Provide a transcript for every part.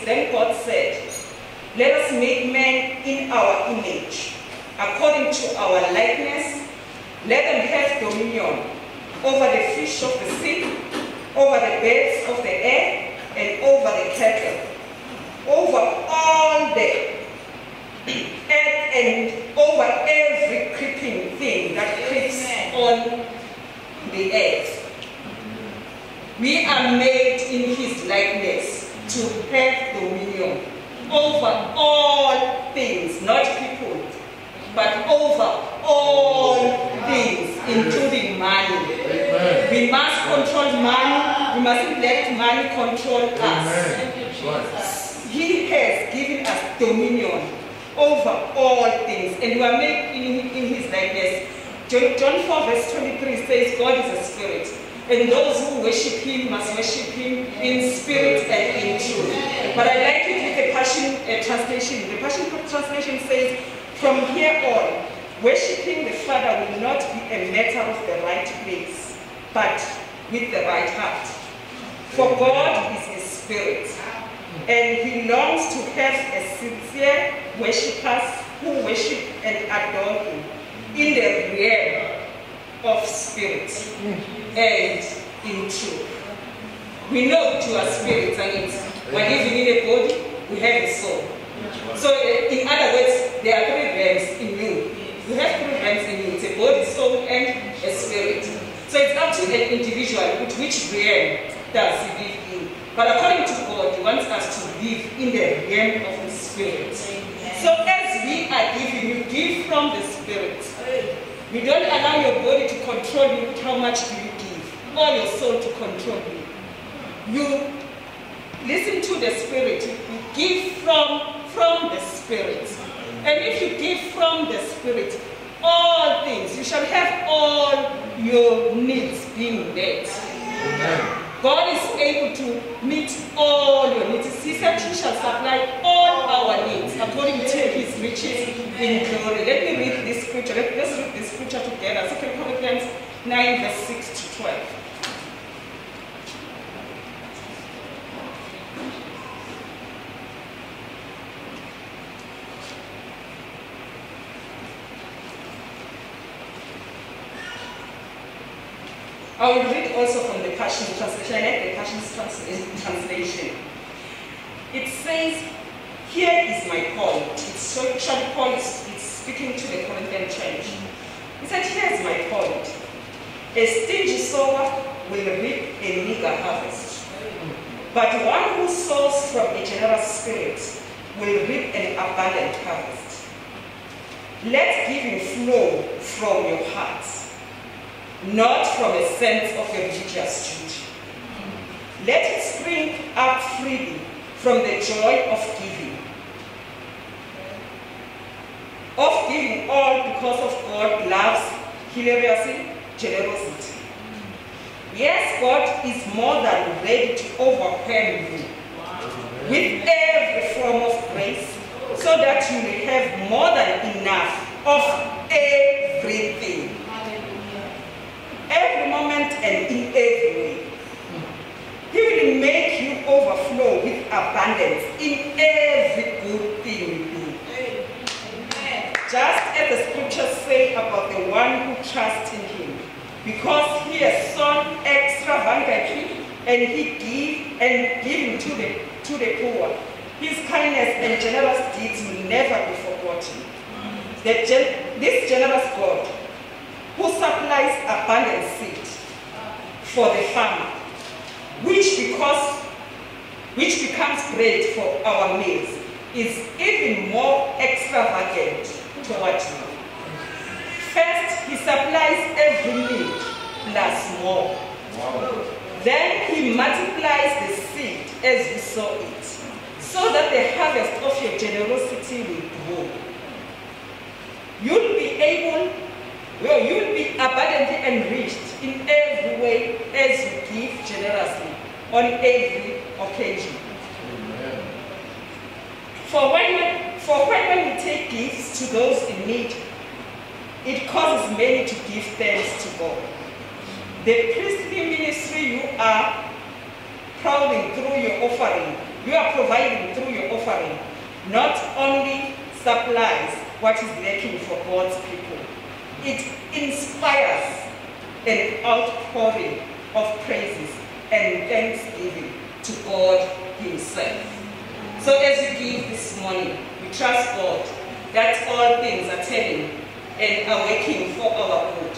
26 Then God said, Let us make man in our image, according to our likeness. Let them have dominion over the fish of the sea, over the birds of the air, and over the cattle, over all the earth, and over every creeping thing that creeps on the earth. We are made in his likeness to have dominion over all things, not people, but over all things, including money. We must control money. We mustn't let money control us. He has given us dominion over all things, and we are made in, in His likeness. John, John 4, verse 23 says, God is a spirit, and those who worship Him must worship Him in spirit and in truth. But I like it with the Passion uh, translation. The Passion translation says, From here on, worshiping the Father will not be a matter of the right place, but with the right heart. For God is a spirit, and he longs to have a sincere worshippers who worship and adore him in the realm of spirit and in truth. We know that you are spirits and it's we're living in a body, we have a soul. So uh, in other words, there are three realms in you. You have three realms in you. It's a body, soul, and a spirit. So it's up to an individual with which realm does he live in. But according to God, he wants us to live in the realm of the spirit. So as we are giving, you give from the spirit. You don't allow your body to control you how much do you give, or your soul to control you. You listen to the spirit. You you give from from the spirit. And if you give from the spirit, all things, you shall have all your needs being met. God is able to meet all your needs. He said he shall supply all our needs according to his riches in glory. Let me read this scripture. Let, us read this scripture together. 2 Corinthians 9, verse 6 to 12. I will read also from the Passion Translation. Like the Translation. It says, Here is my point. It's so actually Paul is is speaking to the Corinthian church. He said, Here is my point. A stingy sower will reap a meager harvest. But one who sows from a generous spirit will reap an abundant harvest. Let giving flow from your hearts not from a sense of a religious duty. Let it spring up freely from the joy of giving. Of giving all because of God loves hilariously, generosity. Yes, God is more than ready to overwhelm you with every form of grace so that you may have more than enough of everything every moment and in every way. He will make you overflow with abundance in every good thing you do. Just as the scriptures say about the one who trusts in him, because he has sown extravagantly and he give and given to the to the poor. His kindness and generous deeds will never be forgotten. Gen- this generous God who supplies abundant seed for the farmer, which because which becomes bread for our meals, is even more extravagant toward you. First, he supplies every need plus more. Then he multiplies the seed as you sow it, so that the harvest of your generosity will grow. You'll be able, well, you'll be abundantly enriched in every way as you give generously on every occasion. For when, for when we take gifts to those in need, it causes many to give thanks to God. The priestly ministry you are providing through your offering, you are providing through your offering, not only supplies what is lacking for God's people. It inspires an outpouring of praises and thanksgiving to God Himself. So as we give this morning, we trust God that all things are turning and are working for our good.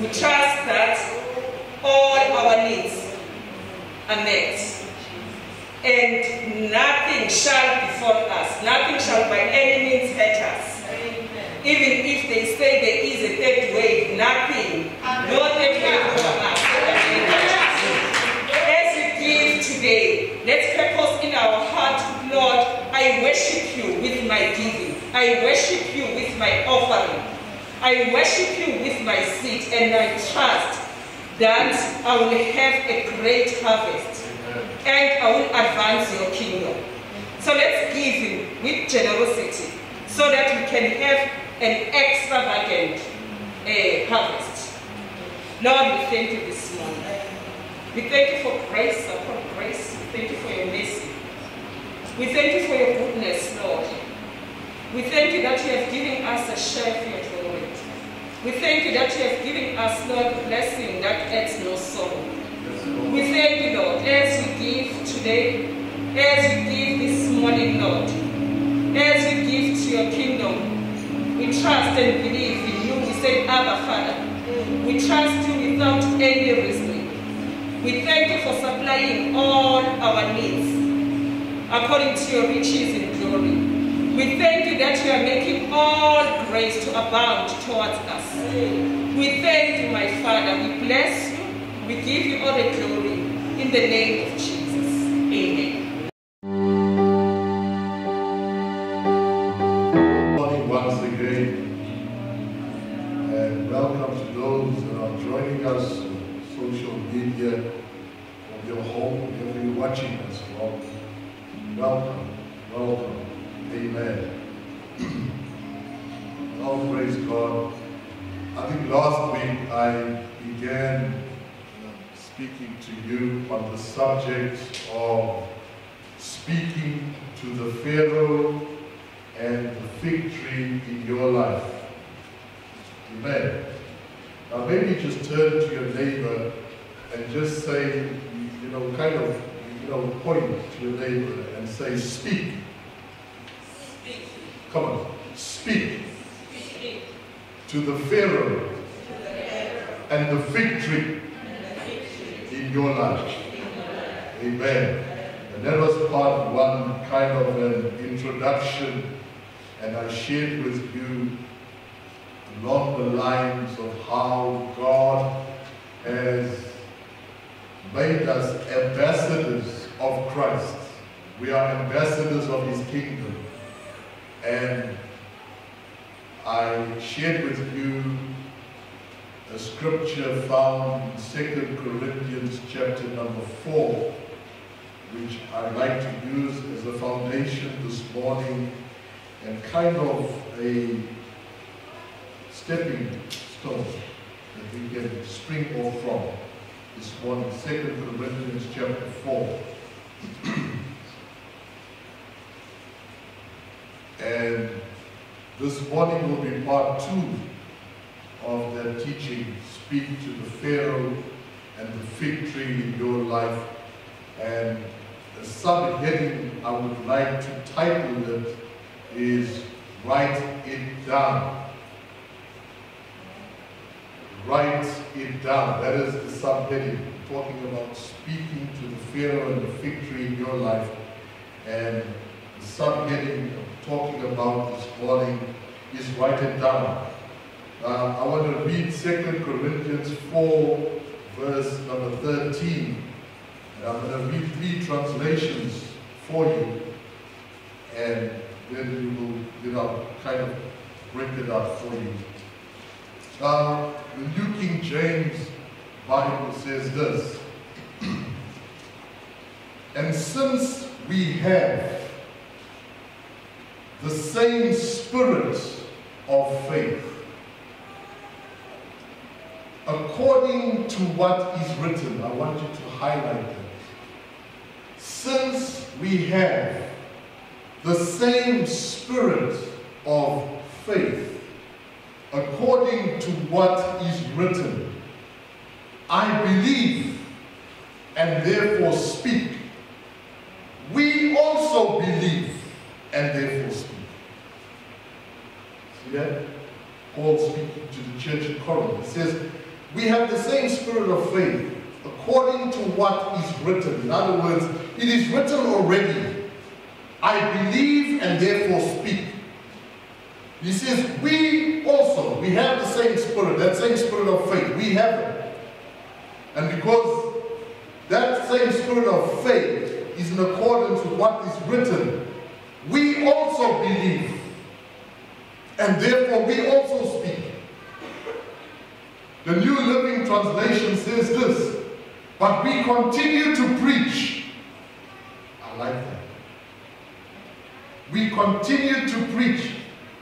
We trust that all our needs are met. And nothing shall befall us, nothing shall by any means hurt us. Even if they say there is a third wave, nothing, no third wave us. As we give today, let's purpose in our heart, Lord, I worship you with my giving. I worship you with my offering. I worship you with my seed, and I trust that I will have a great harvest and I will advance your kingdom. So let's give him with generosity so that we can have an extravagant uh, harvest. Lord, we thank you this morning. We thank you for grace upon grace. We thank you for your mercy. We thank you for your goodness, Lord. We thank you that you have given us a share of your glory. We thank you that you have given us, Lord, blessing that adds no sorrow. We thank you, Lord, as we give today, as we give this morning, Lord, as we give to your kingdom, we trust and believe in you. We say, Abba, Father. We trust you without any reasoning. We thank you for supplying all our needs according to your riches in glory. We thank you that you are making all grace to abound towards us. We thank you, my Father. We bless you. We give you all the glory in the name of Jesus. Morning will be part two of that teaching, speak to the Pharaoh and the fig tree in your life. And the subheading I would like to title it is Write It Down. Write it down. That is the subheading, talking about speaking to the Pharaoh and the fig tree 24, verse number 13. And I'm going to read three translations for you, and then we will you know, kind of break it up for you. Now, the New King James Bible says this, and since we have the same spirit of faith, according to what is written, I want you to highlight that. Since we have the same spirit of faith, according to what is written, I believe and therefore speak. We also believe and therefore speak. See that? Paul speaking to the church in Corinth. Says, We have the same spirit of faith according to what is written. In other words, it is written already. I believe and therefore speak. He says, we also, we have the same spirit, that same spirit of faith. We have it. And because that same spirit of faith is in accordance with what is written, we also believe. And therefore we also speak. The New Living Translation says this, but we continue to preach. I like that. We continue to preach.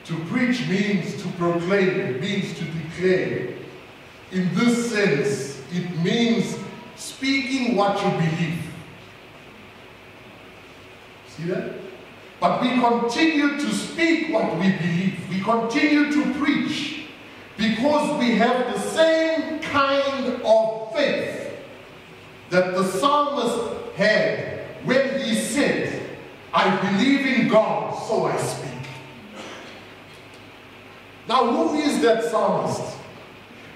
To preach means to proclaim, it means to declare. In this sense, it means speaking what you believe. See that? But we continue to speak what we believe. We continue to preach because we have the same kind of faith that the psalmist had when he said, I believe in God, so I speak. Now, who is that psalmist?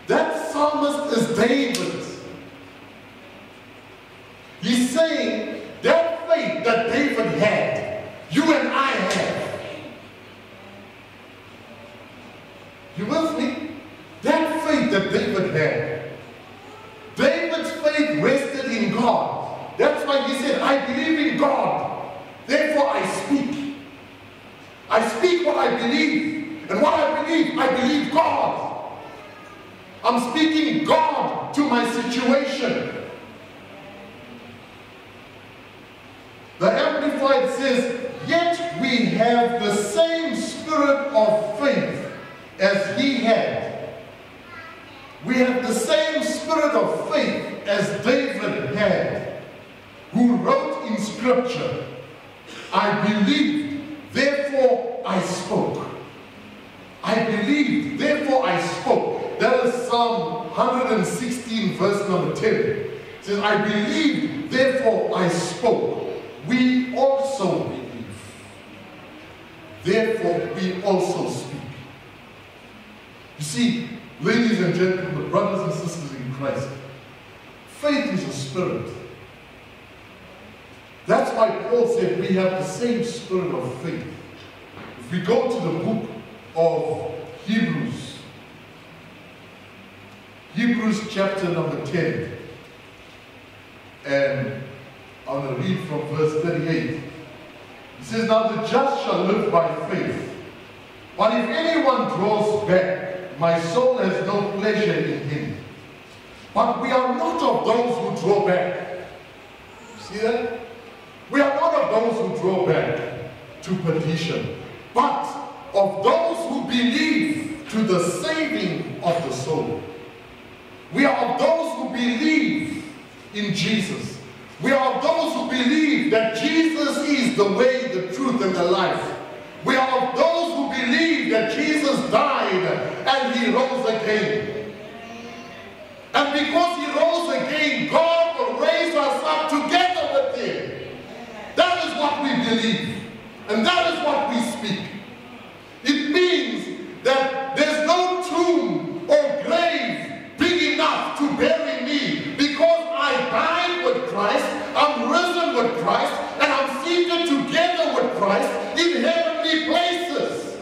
That psalmist is David. He's saying that faith that David had, you and I have. You with me? That faith that David had. David's faith rested in God. That's why he said, I believe in God. Therefore I speak. I speak what I believe. And what I believe, I believe God. I'm speaking God to my situation. The Amplified says, Yet we have the same spirit of faith as he had. We have the same spirit of faith as David had, who wrote in Scripture, I believed, therefore I spoke. I believed, therefore I spoke. That is Psalm 116, verse number 10. It says, I believed, therefore I spoke. We also believe. Therefore, we also speak. You see, ladies and gentlemen, brothers and sisters in Christ, faith is a spirit. That's why Paul said we have the same spirit of faith. If we go to the book of Hebrews, Hebrews chapter number 10, and I'm going to read from verse 38. It says, Now the just shall live by faith. But if anyone draws back, my soul has no pleasure in him. But we are not of those who draw back. See that? We are not of those who draw back to perdition, but of those who believe to the saving of the soul. We are of those who believe in Jesus. We are of those who believe that Jesus is the way, the truth, and the life. We are of those who believe that Jesus died and he rose again. And because he rose again, God will raise us up together with him. That is what we believe. And that is what we speak. It means that there's no tomb or grave big enough to bury me because I died with Christ, I'm risen with Christ, and I'm seated together with Christ in heavenly places.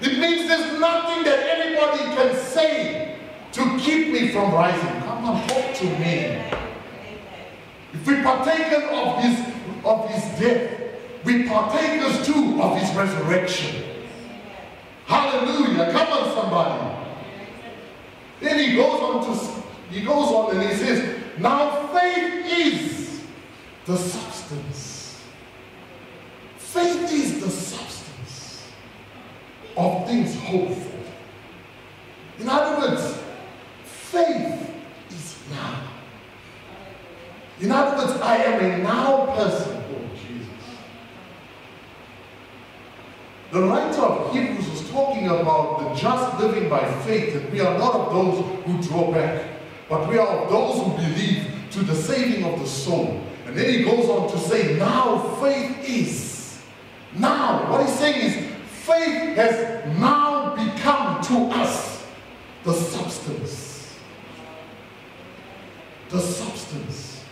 It means there's nothing that anybody can say to keep me from rising. Come on, talk to me. If we partakers of his, of his death, we partakers too of his resurrection. Hallelujah. Come on, somebody. Then he goes on to he goes on and he says, Now faith is the substance. Faith is the substance of things hoped for. In other words, faith is now. In other words, I am a now person. Oh, Jesus. The writer of Hebrews was talking about the just living by faith, and we are not of those who draw back, but we are of those who believe to the saving of the soul. And then he goes on to say, now faith is. Now, what he's saying is, faith has now become to us the substance. The substance.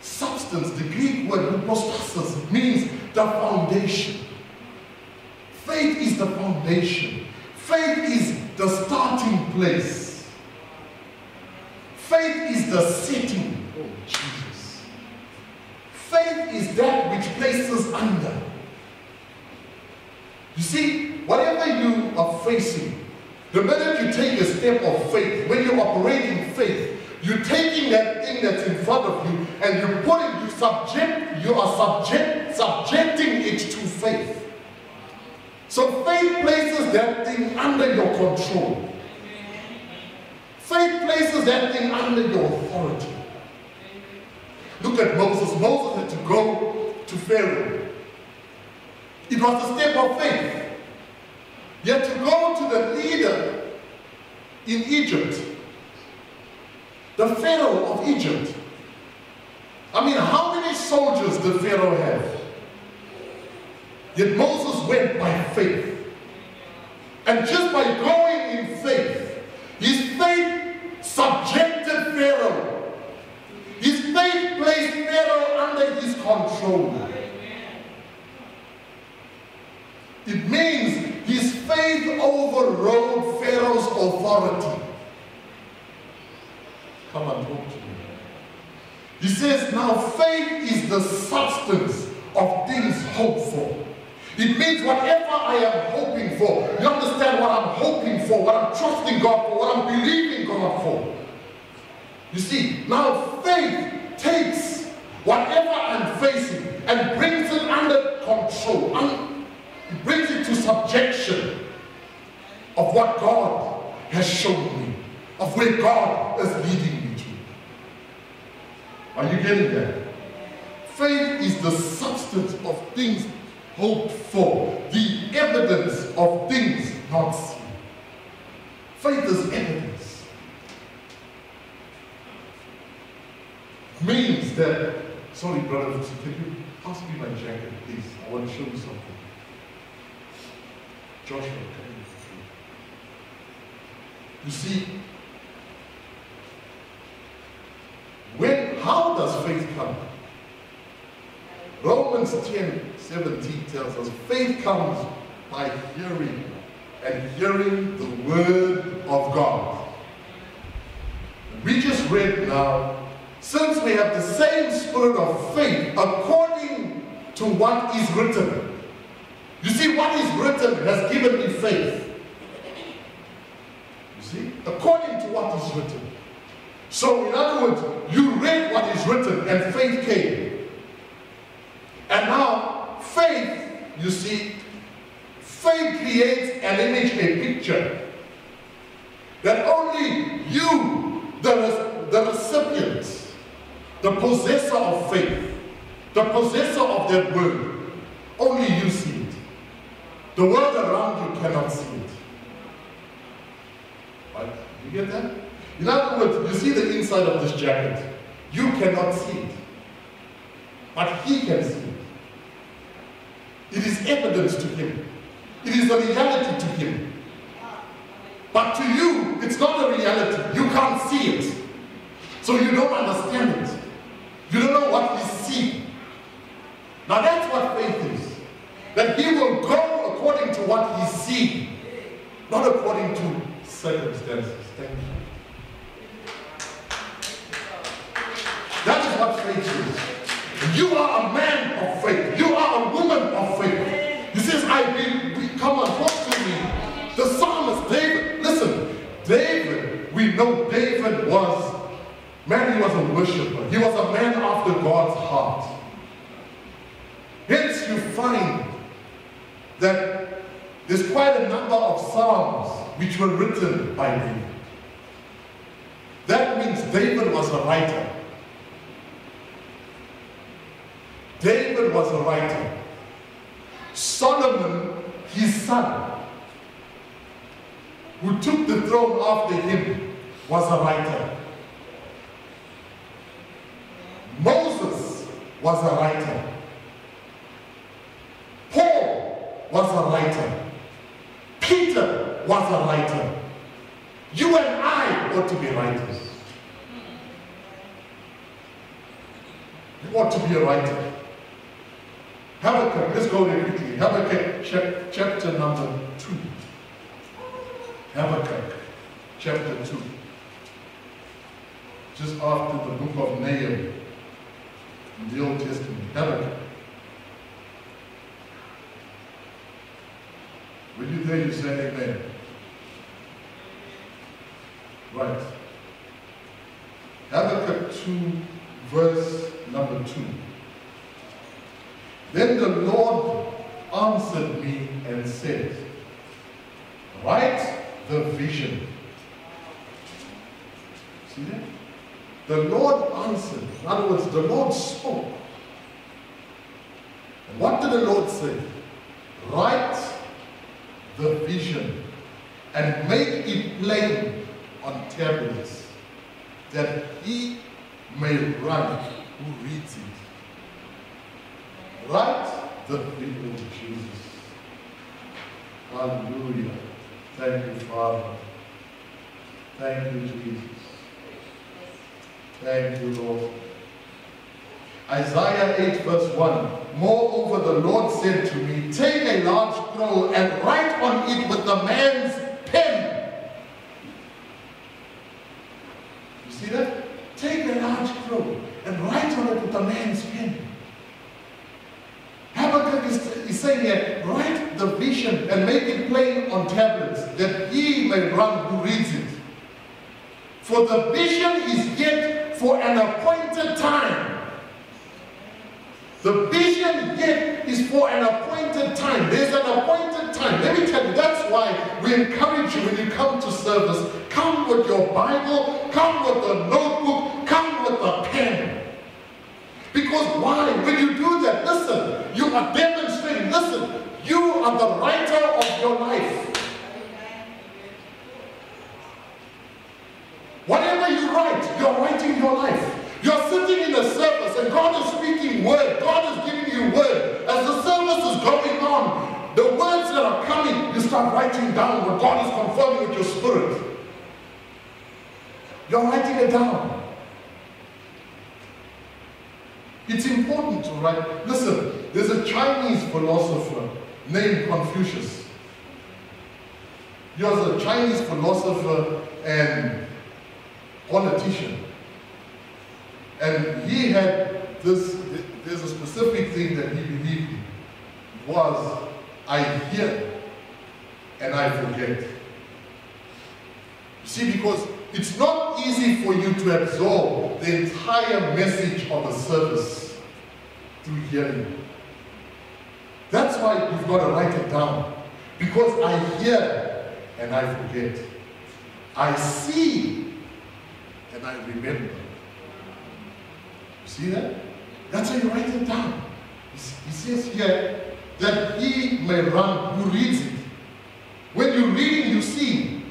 Substance, the Greek word hypostasis, means the foundation. Faith is the foundation. Faith is the starting place. Faith is the setting. Oh, Jesus. Faith is that which places under. You see, whatever you are facing, the minute you take a step of faith, when you operate in faith, you're taking that thing that's in front of you and you're putting, you subject, you are subject, subjecting it to faith. So faith places that thing under your control. Faith places that thing under your authority. Look at Moses. Moses had to go to Pharaoh. It was a step of faith. Yet to go to the leader in Egypt, the Pharaoh of Egypt. I mean, how many soldiers did Pharaoh have? Yet Moses went by faith. And just by going in faith, his faith subjected Pharaoh. His faith placed Pharaoh under his control. It means his faith overrode Pharaoh's authority. Come and talk to me. He says, now faith is the substance of things hoped for. It means whatever I am hoping for, you understand what I'm hoping for, what I'm trusting God for, what I'm believing God for. You see, now faith takes whatever I'm facing and brings it under control. Brings it to subjection of what God has shown me, of where God is leading me to. Are you getting that? Faith is the substance of things hoped for, the evidence of things not seen. Faith is evidence. Means that, sorry brother, can you pass me my jacket, please? I want to show you something. Joshua, You see, when, how does faith come? Romans 10, 17 tells us faith comes by hearing and hearing the word of God. We just read now, since we have the same spirit of faith according to what is written. You see, what is written has given me faith. You see, according to what is written. So, in other words, you read what is written and faith came. And now, faith, you see, faith creates an image, a picture that only you, the, the recipient, the possessor of faith, the possessor of that word, only you see. The world around you cannot see it. Right? You get that? In other words, you see the inside of this jacket. You cannot see it. But he can see it. It is evidence to him. It is a reality to him. But to you, it's not a reality. You can't see it. So you don't understand it. You don't know what he's seeing. Now that's what faith is. That he will go according to what he's seeing, not according to circumstances. Thank you. That is what faith is. You are a man of faith. You are a woman of faith. He says, I be, come on, talk to me. The psalmist David, listen, David, we know David was, man, he was a worshiper. He was a man after God's heart. Hence you find quite a number of psalms which were written by David. That means David was a writer. David was a writer. Solomon, his son, who took the throne after him, was a writer. Moses was a writer. Paul was a writer. Peter was a writer. You and I ought to be writers. You ought to be a writer. Habakkuk, let's go there quickly. Habakkuk chapter number 2. Habakkuk chapter 2. Just after the book of Nahum in the Old Testament. Habakkuk. When you there, you say amen. Right. Habakkuk 2, verse number 2. Then the Lord answered me and said, Write the vision. See that? The Lord answered. In other words, the Lord spoke. And what did the Lord say? Write the vision and make it plain on tablets that he may run who reads it. Write the vision of Jesus. Hallelujah. Thank you, Father. Thank you, Jesus. Thank you, Lord. Isaiah 8 verse 1. Moreover, the Lord said to me, Take a large scroll and write on it with the man's pen. You see that? Take a large scroll and write on it with the man's pen. Habakkuk is, is saying here, write the vision and make it plain on tablets, that he may run who reads it. For the vision is yet for an appointed time. The vision yet is for an appointed time. There's an appointed time. Let me tell you, that's why we encourage you when you come to service, come with your Bible, come with a notebook, come with a pen. Because why? When you do that, listen, you are demonstrating, listen, you are the writer of your life. Whatever you write, you're writing your life. You're sitting in a service and God is speaking word. God is giving you word. As the service is going on, the words that are coming, you start writing down what God is confirming with your spirit. You're writing it down. It's important to write. Listen, there's a Chinese philosopher named Confucius. He was a Chinese philosopher and politician. And he had this, there's a specific thing that he believed in, was I hear and I forget. You see, because it's not easy for you to absorb the entire message of a service through hearing. That's why you've got to write it down. Because I hear and I forget. I see and I remember. See that? That's how you write it down. He says here that he may run who reads it. When you read, it, you see.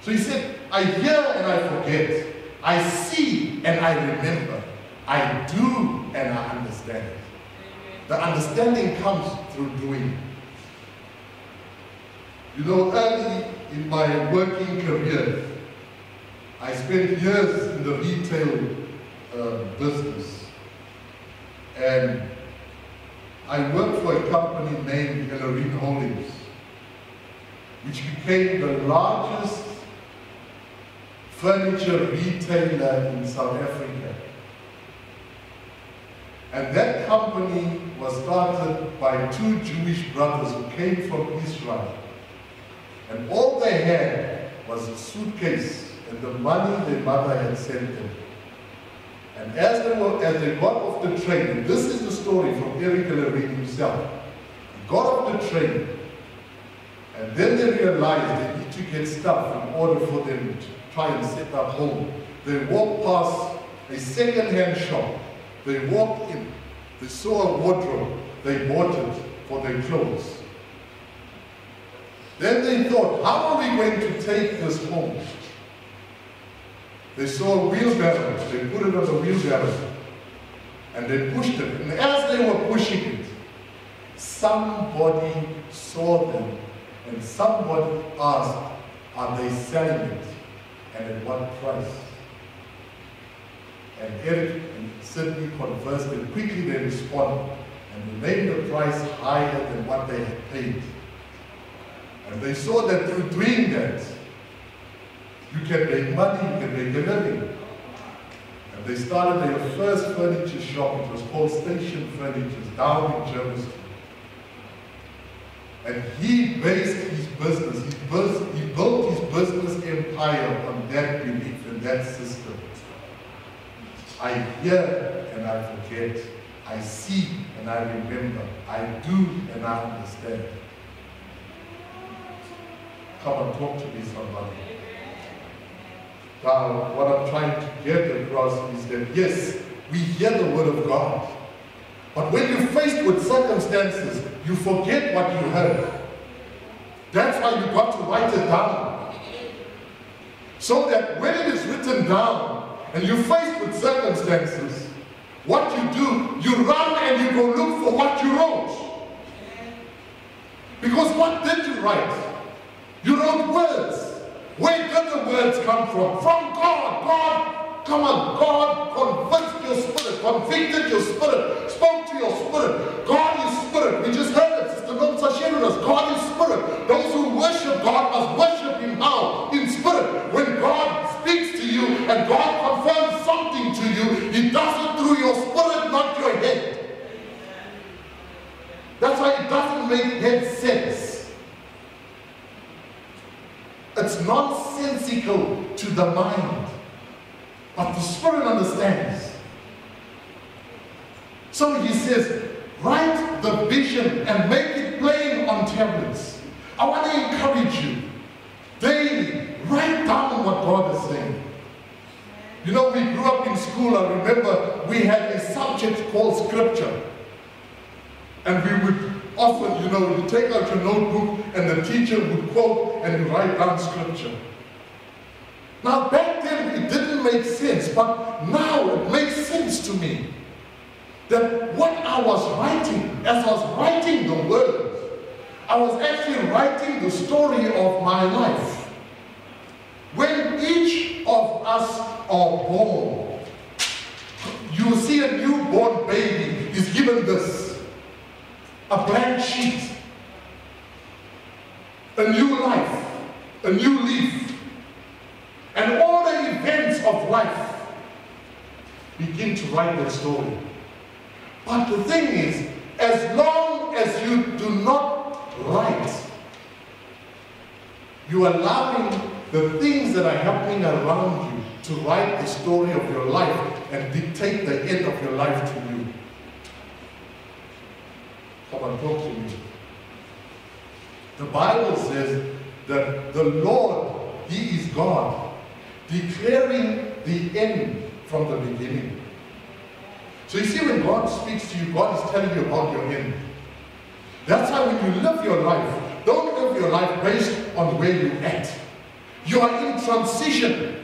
So he said, I hear and I forget. I see and I remember. I do and I understand. The understanding comes through doing. You know, early in my working career, I spent years in the retail uh, business. And I worked for a company named Ellerine Holdings, which became the largest furniture retailer in South Africa And that company was started by two Jewish brothers who came from Israel. And all they had was a suitcase and the money their mother had sent them. And as they, were, as they got off the train, this is the story from Eric Ellerine himself, he got off the train, and then they realized they need to get stuff in order for them to try and set up home. They walked past a second-hand shop. They walked in. They saw a wardrobe. They bought it for their clothes. Then they thought, how are we going to take this home? They saw a wheelbarrow. They put it on the wheelbarrow. And they pushed it. And as they were pushing it, somebody saw them. And somebody asked, are they selling it? And at what price? And Eric and Sydney conversed and quickly they responded. And they named the price higher than what they had paid. And they saw that through doing that, you can make money, you can make a living. And they started their first furniture shop. It was called Station Furniture down in Germiston. And he based his business, he built, he built his business empire on that belief and that system. I hear and I forget. I see and I remember. I do and I understand. Come and talk to me, somebody. Now, what I'm trying to get across is that yes, we hear the word of God. But when you're faced with circumstances, you forget what you heard. That's why you got to write it down. So that when it is written down and you're faced with circumstances, what you do, you run and you go look for what you wrote. Because what did you write? You wrote words. Where did the words come from? From God. God, come on, God convinced your spirit, convicted your spirit, spoke to your spirit. God is spirit. We just heard it. Sister Milton shared with us. God is spirit. Those who worship God must worship Him how? In spirit. When God speaks to you and God confirms something to you, He does it through your spirit, not your head. That's why it doesn't make head sense. It's nonsensical to the mind. But the Spirit understands. So he says, write the vision and make it plain on tablets. I want to encourage you. Daily, write down what God is saying. You know, we grew up in school, I remember we had a subject called scripture. And we would often, you know, you take out your notebook and the teacher would quote and write down scripture. Now back then it didn't make sense, but now it makes sense to me. That what I was writing, as I was writing the words, I was actually writing the story of my life. When each of us are born, you see a newborn baby is given this a blank sheet, a new life, a new leaf, and all the events of life begin to write that story. But the thing is, as long as you do not write, you are allowing the things that are happening around you to write the story of your life and dictate the end of your life to you. Come and talk to me. The Bible says that the Lord, He is God, declaring the end from the beginning. So you see, when God speaks to you, God is telling you about your end. That's why when you live your life, don't live your life based on where you're at. You are in transition.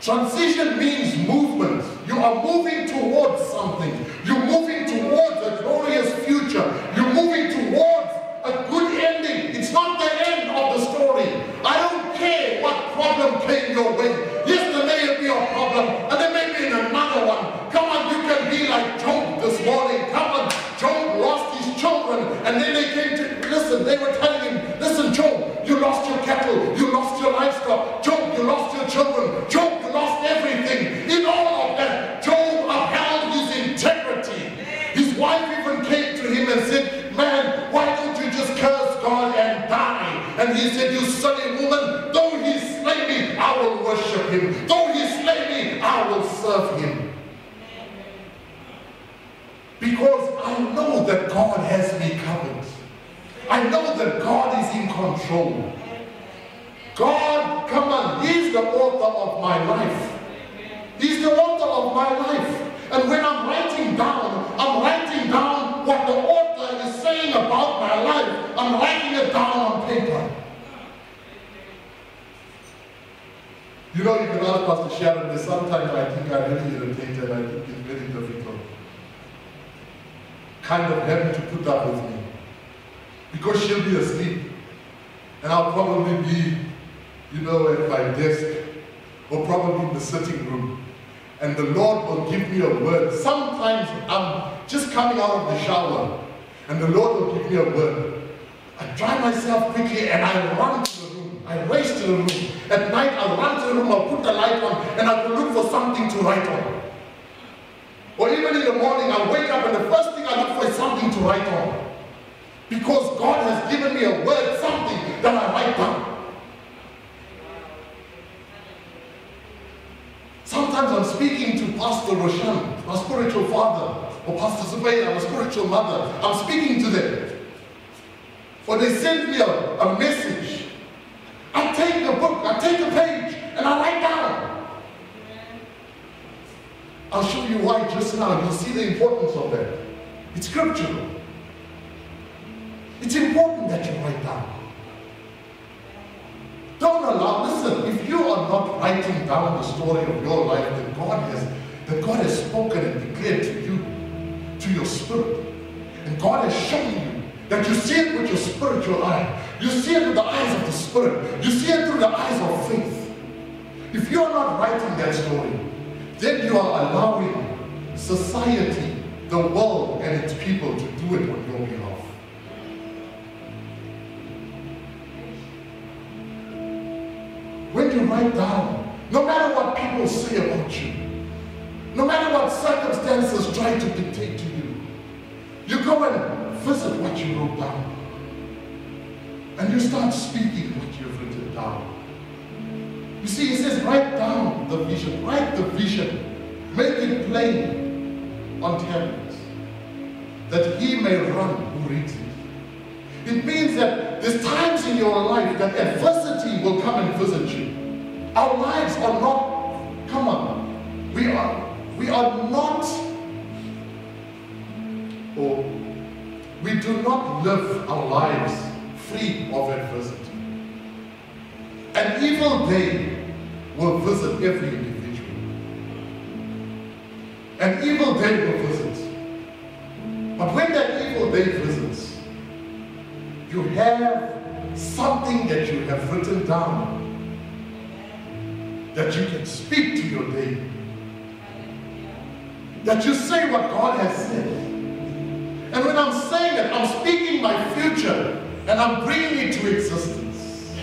Transition means movement. You are moving towards something. You're moving towards a glorious future. You're moving towards a good ending. It's not the end of the story. I don't care what problem came your way. Yes, there may be a problem, and there may be another one. Come on, you can be like Job this morning. Come on, Job lost his children, and then they came to listen. They were telling him, "Listen, Job, you lost your cattle, you lost your livestock. Job, you lost your children. Job, serve him. Because I know that God has me covered. I know that God is in control. God, come on, He's the author of my life. He's the author of my life. And when I'm writing down, I'm writing down what the author is saying about my life. I'm writing it down on paper. You know, you can ask Pastor Sharon this. Sometimes I think I'm really irritated. I think it's very difficult. Kind of having to put up with me. Because she'll be asleep. And I'll probably be, you know, at my desk or probably in the sitting room and the Lord will give me a word. Sometimes I'm just coming out of the shower and the Lord will give me a word. I dry myself quickly and I run. I race to the room. At night I'll run to the room, I'll put the light on and I will look for something to write on. Or even in the morning I wake up and the first thing I look for is something to write on. Because God has given me a word, something that I write down. Sometimes I'm speaking to Pastor Roshan, my spiritual father, or Pastor Zubaydah, my spiritual mother. I'm speaking to them. For they sent me a, a message. I take a book, I take a page, and I write down. I'll show you why just now. You'll see the importance of that. It's scriptural. It's important that you write down. Don't allow, listen, if you are not writing down the story of your life that God has, that God has spoken and declared to you, to your spirit, and God has shown you that you see it with your spiritual eye, you see it with the eyes of the spirit, you see it through the eyes of faith. If you are not writing that story, then you are allowing society, the world, and its people to do it on your behalf. When you write down, no matter what people say about you, no matter what circumstances try to dictate to you, you go and visit what you wrote down. And you start speaking what you've written down. You see, he says, write down the vision. Write the vision. Make it plain on tablets. That he may run who reads it. It means that there's times in your life that adversity will come and visit you. Our lives are not, come on, we are, we are not, or we do not live our lives free of adversity. An evil day will visit every individual. An evil day will visit. But when that evil day visits, you have something that you have written down that you can speak to your day. That you say what God has said. And when I'm saying it, I'm speaking my future and I'm bringing it to existence.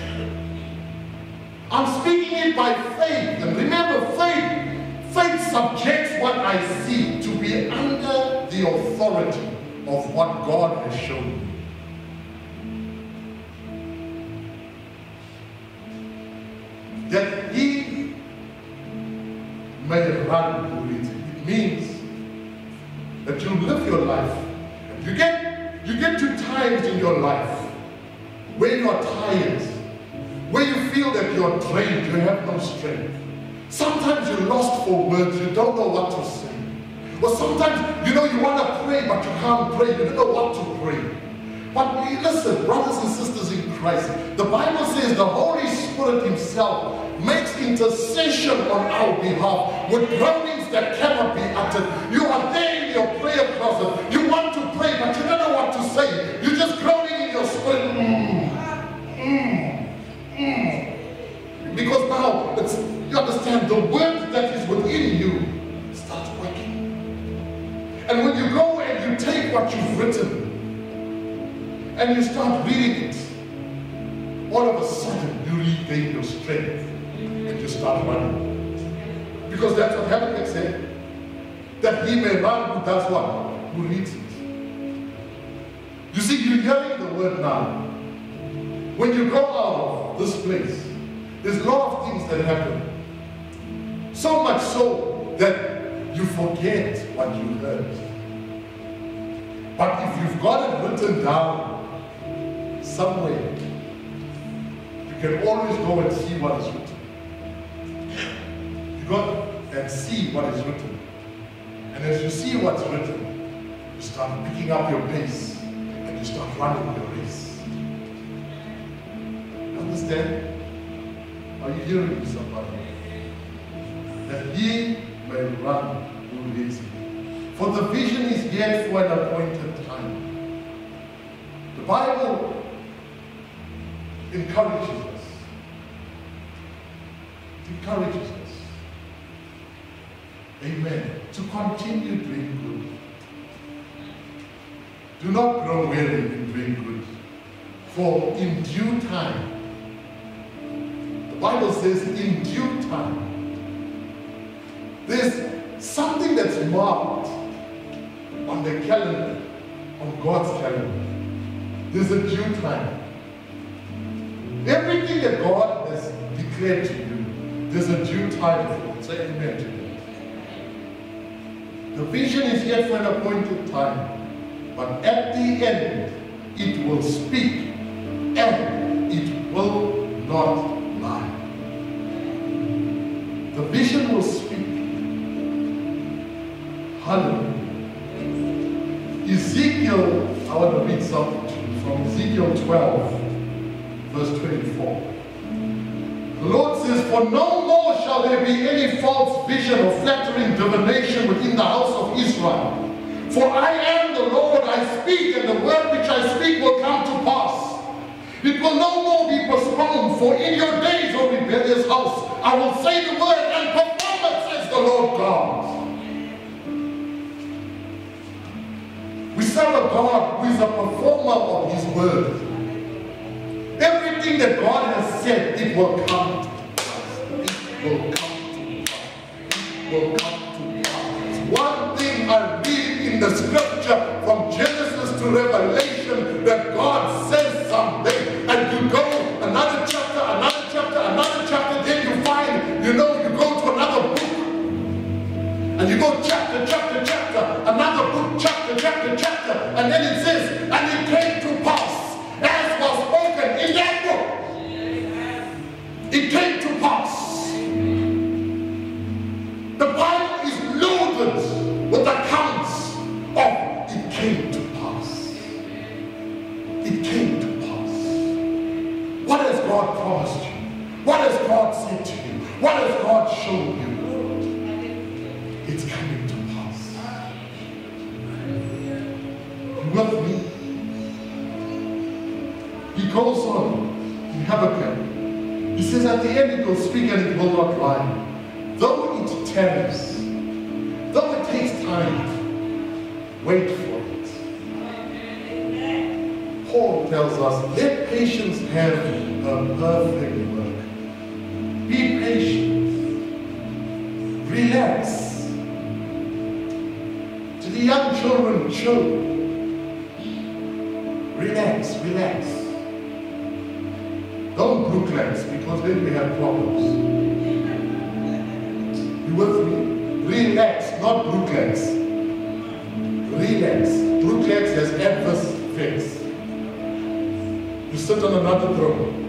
I'm speaking it by faith. And remember, faith, faith subjects what I see to be under the authority of what God has shown me. that he may run to it. It means that you live your life. You get, you get to times in your life where you are tired, where you feel that you are drained, you have no strength. Sometimes you're lost for words, you don't know what to say. Or sometimes, you know, you want to pray, but you can't pray, you don't know what to pray. But listen, brothers and sisters in Christ, the Bible says the Holy Spirit Himself makes intercession on our behalf with groanings that cannot be uttered. You are there in your prayer closet. You want to pray, but you don't know what to say. You're just groaning in your spirit. Mm, mm, mm. Because now, you understand, the word that is within you starts working. And when you go and you take what you've written, and you start reading it, all of a sudden you regain your strength you start running. Because that's what Habakkuk said. That he may run who does what? Who reads it. You see, you're hearing the word now. When you go out of this place, there's a lot of things that happen. So much so that you forget what you heard. But if you've got it written down somewhere, you can always go and see what is written. You go and see what is written. And as you see what's written, you start picking up your pace and you start running your race. Understand? Are you hearing me, somebody? That he may run who me. For the vision is yet for an appointed time. The Bible encourages us. It encourages us. Amen. To continue doing good. Do not grow weary in doing good. For in due time, the Bible says, in due time, there's something that's marked on the calendar, on God's calendar. There's a due time. Everything that God has declared to you, there's a due time for it. Say amen to. The vision is yet for an appointed time, but at the end, it will speak and it will not lie. The vision will speak. Hallelujah. Ezekiel, I want to read something from Ezekiel 12, verse 24. The Lord says, For no more shall there be any false vision or flattering divination within the house of Israel. For I am the Lord, I speak, and the word which I speak will come to pass. It will no more be postponed, for in your days, O rebellious house, I will say the word and perform it, says the Lord God. We serve a God who is a performer of his word. Everything that God has said, it will come to pass. It will come to pass. It will come to pass. One thing I read in the scripture from Genesis to Revelation it will speak and it will not lie. Though it tarries, though it takes time, wait for it. Paul tells us, let patience have a perfect work. Be patient. Relax. To the young children, children, Relax, relax. Don't brooklands because then we have problems. You with me? Relax, not brooklands. Relax. Brooklands has adverse effects. You sit on another throne.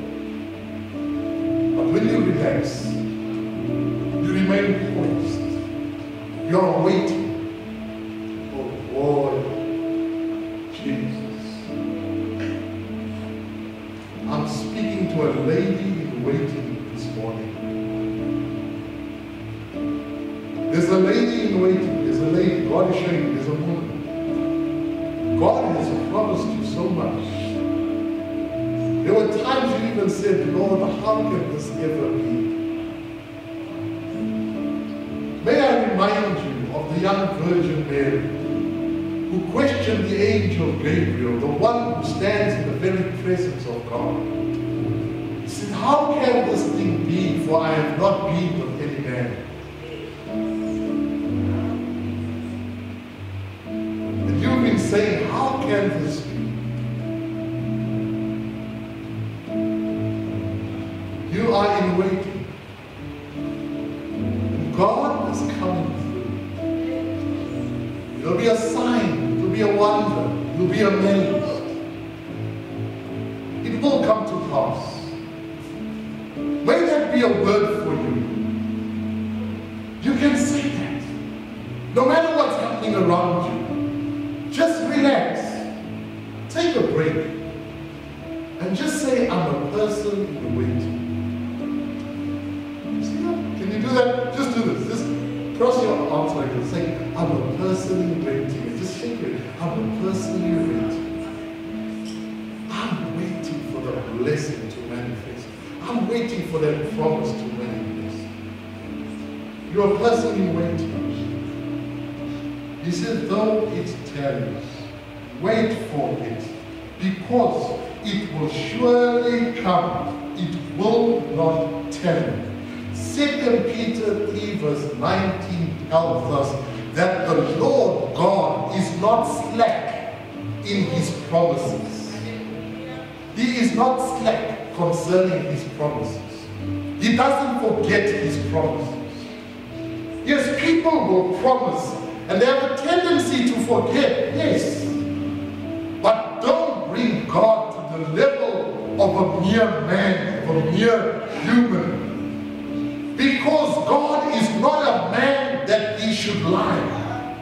The level of a mere man, of a mere human. Because God is not a man that he should lie.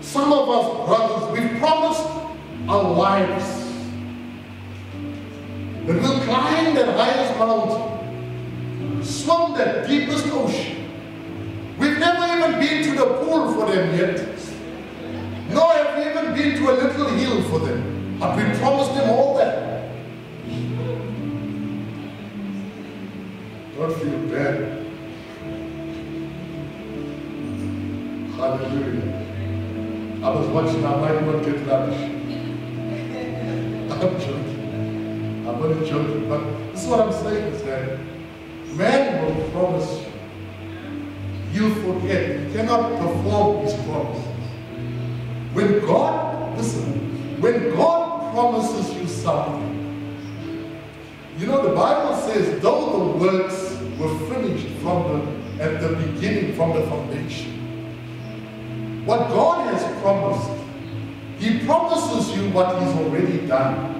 Some of us brothers, we've promised our lives that we'll climb that highest mountain, swim that deepest ocean, We've never even been to the pool for them yet. Nor have we even been to a little. But we promised him all that. Don't feel bad. Hallelujah. I was watching, I might not get lunch. I'm joking. I'm only joking. But this is what I'm saying is that man will promise you you forget. You cannot perform his promises. When God, listen, when God promises you something, you know the Bible says, though the works were finished from the at the beginning, from the foundation. What God has promised, He promises you what He's already done.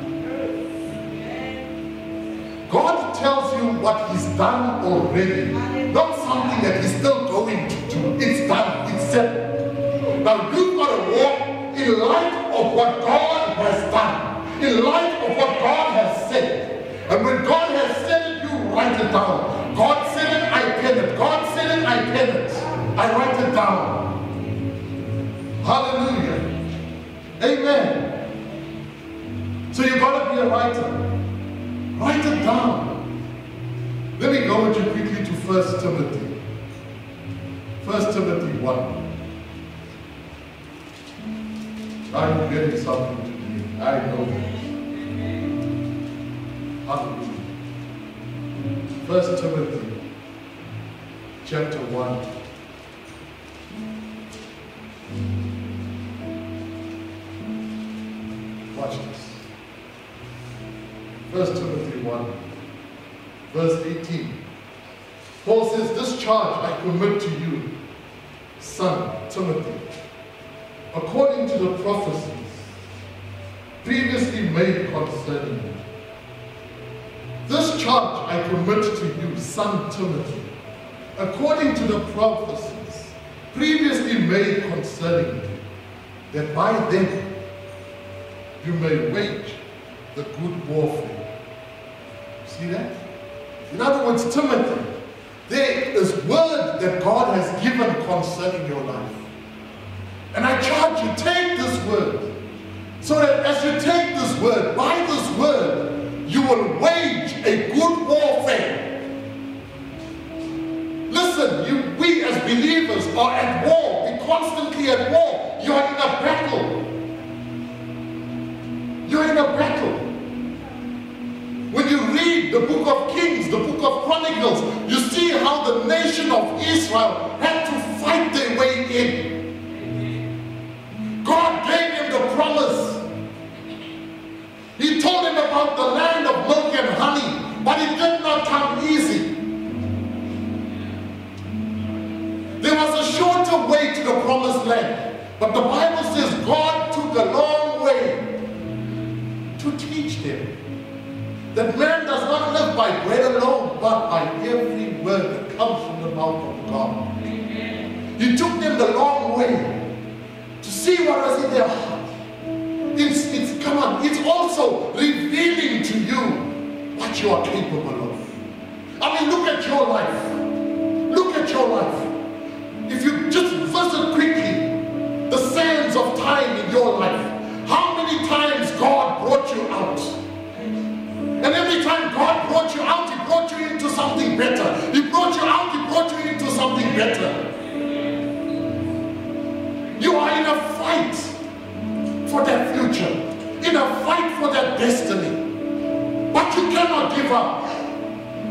God tells you what He's done already, not something that He's still going to do. It's done, it's settled. Now you've got to walk in light of what God has done, in light of what God has said. And when God has said it, you write it down. God said it, I pen it. God said it, I pen it. I write it down. Hallelujah. Amen. So you've got to be a writer. Write it down. Let me go with you quickly to 1 Timothy. 1 Timothy 1. I'm getting something. I know. Hallelujah. 1 Timothy chapter 1. Watch this. 1 Timothy 1, verse 18. Paul says, This charge I commit to you, son Timothy, according to the prophecies previously made concerning you. This charge I commit to you, son Timothy, according to the prophecies previously made concerning you, that by them you may wage the good warfare. See that? In other words, Timothy, there is word that God has given concerning your life. And I charge you, take this word. So that as you take this word, by this word, you will wage a good warfare. Listen, you, we as believers are at war. We're constantly at war. You are in a battle. You're in a battle. When you read the book of Kings, the book of Chronicles, you see how the nation of Israel had to fight their way in. God gave him the promise. He told him about the land of milk and honey, but it did not come easy. There was a shorter way to the promised land, but the Bible says God took a long way to teach them that man does not live by bread alone, but by every word that comes from the mouth of God. He took them the long way to see what was in their heart. It's, it's come on, it's also revealing to you what you are capable of. I mean, look at your life. Look at your life. If you just visit quickly the sands of time in your life, how many times God brought you out? And every time God brought you out, He brought you into something better. He brought you out, He brought you into something better. You are in a fight for their future, in a fight for their destiny. But you cannot give up.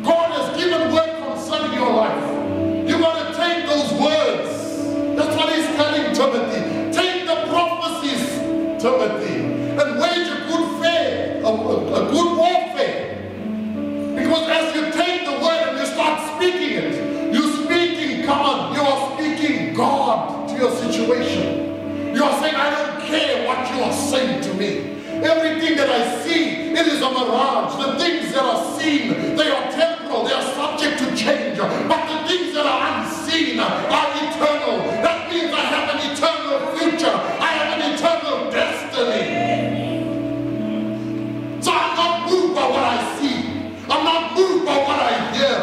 God has given word concerning your life. You got to take those words. That's what he's telling Timothy. Take the prophecies, Timothy, and wage a good faith, a, a, a good warfare. Because as you take the word and you start speaking it, you're speaking God. You are speaking God to your situation. You are saying, I don't care what you are saying to me. Everything that I see, it is a mirage. The things that are seen, they are temporal, they are subject to change. But the things that are unseen are eternal. That means I have an eternal future. I have an eternal destiny. So I'm not moved by what I see. I'm not moved by what I hear.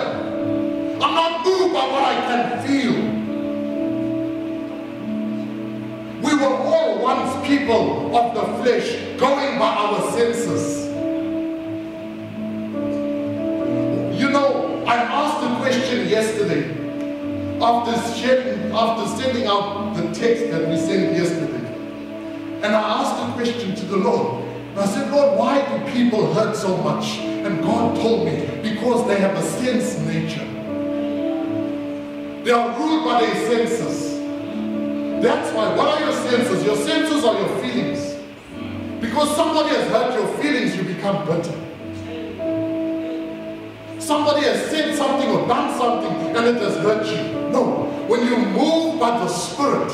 I'm not moved by what I can feel. Were all once people of the flesh, going by our senses. You know, I asked a question yesterday after sharing, after sending out the text that we sent yesterday. And I asked a question to the Lord. And I said, Lord, why do people hurt so much? And God told me, because they have a sense nature. They are ruled by their senses. That's why. What are your senses? Your senses are your feelings. Because somebody has hurt your feelings, you become bitter. Somebody has said something or done something and it has hurt you. No. When you move by the Spirit,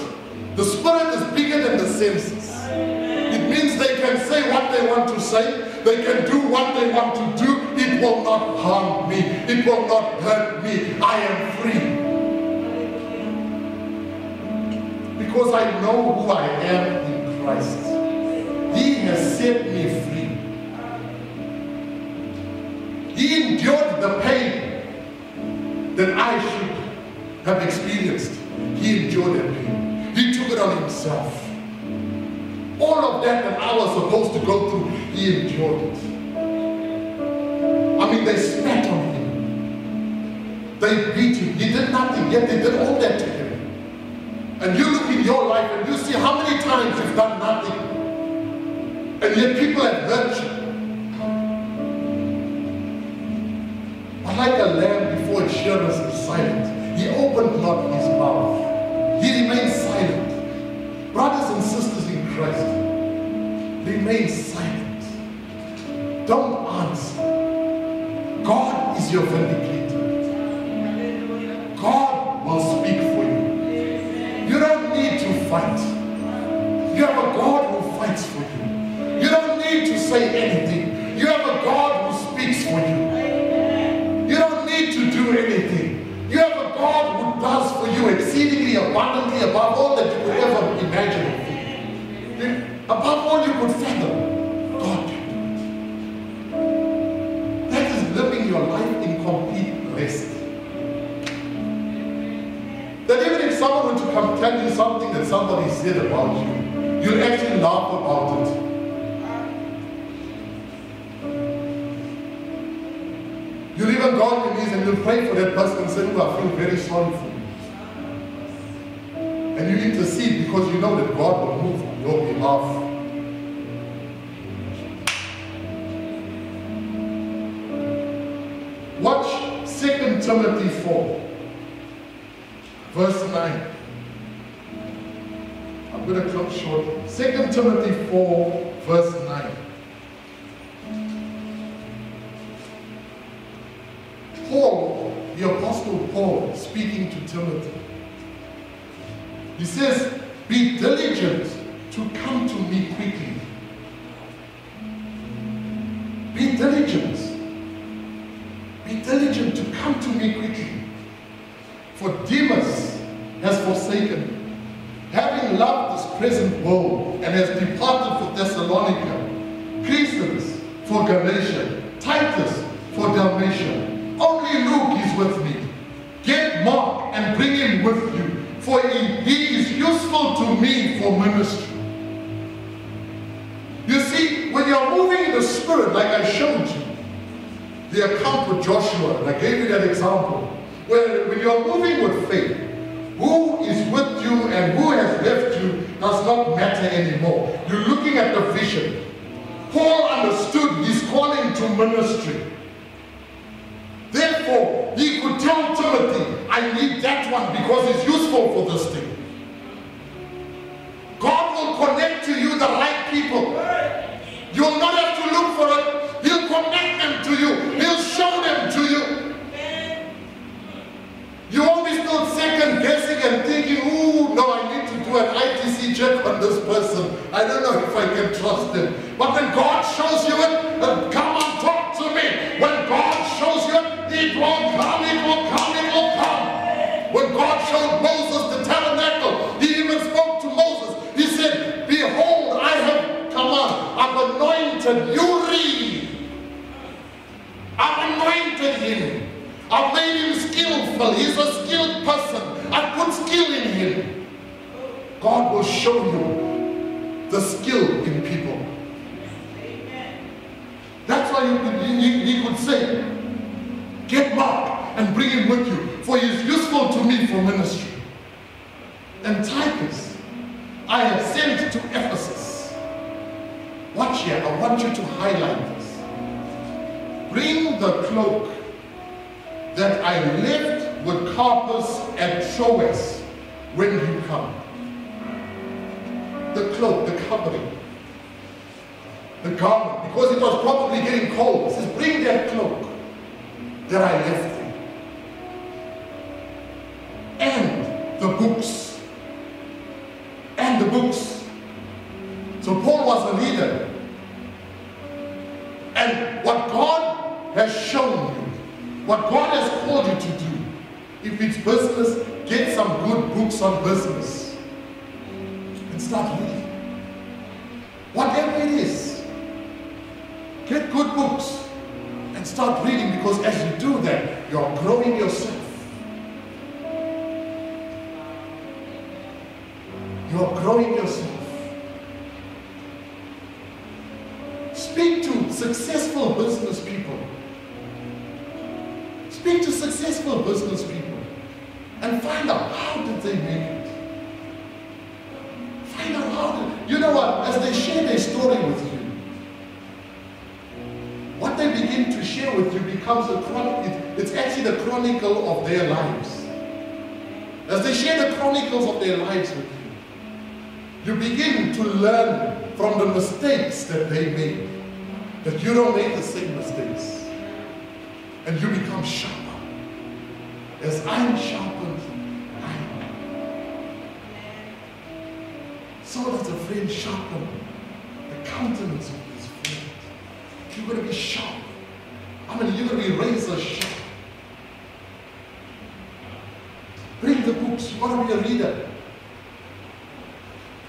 the Spirit is bigger than the senses. It means they can say what they want to say, they can do what they want to do. It will not harm me, it will not hurt me. I am free. Because I know who I am in Christ. He has set me free. He endured the pain that I should have experienced. He endured that pain. He took it on himself. All of that that I was supposed to go through, he endured it. I mean, they spat on him. They beat him. He did nothing, yet they did all that to him. And you look in your life and you see how many times you've done nothing. And yet people have hurt you. But like a lamb before its shearers is silent, he opened not his mouth. He remained silent. Brothers and sisters in Christ, remain silent. Don't answer. God is your vindicator. Above all that you could ever imagine. Above all you could fathom. God can That is living your life in complete rest. That even if someone were to come tell you something that somebody said about you, you'll actually laugh about it. You'll even go on your knees and you'll pray for that person and say, "Oh, I feel very sorry for you. And you intercede because you know that God will move on your behalf. Watch 2 Timothy 4, verse 9. I'm going to close short. 2 Timothy 4, verse 9. Paul, the Apostle Paul, speaking to Timothy. He says, Be diligent to come to me quickly. Be diligent. Be diligent to come to me quickly. For Demas has forsaken having loved this present world, and has departed for Thessalonica. Crescens for Galatia, where when you're moving with faith, who is with you and who has left you does not matter anymore. You're looking at the vision. Paul understood his calling to ministry. Therefore, he could tell Timothy, I need that one because it's useful for this thing. But when God shows you it,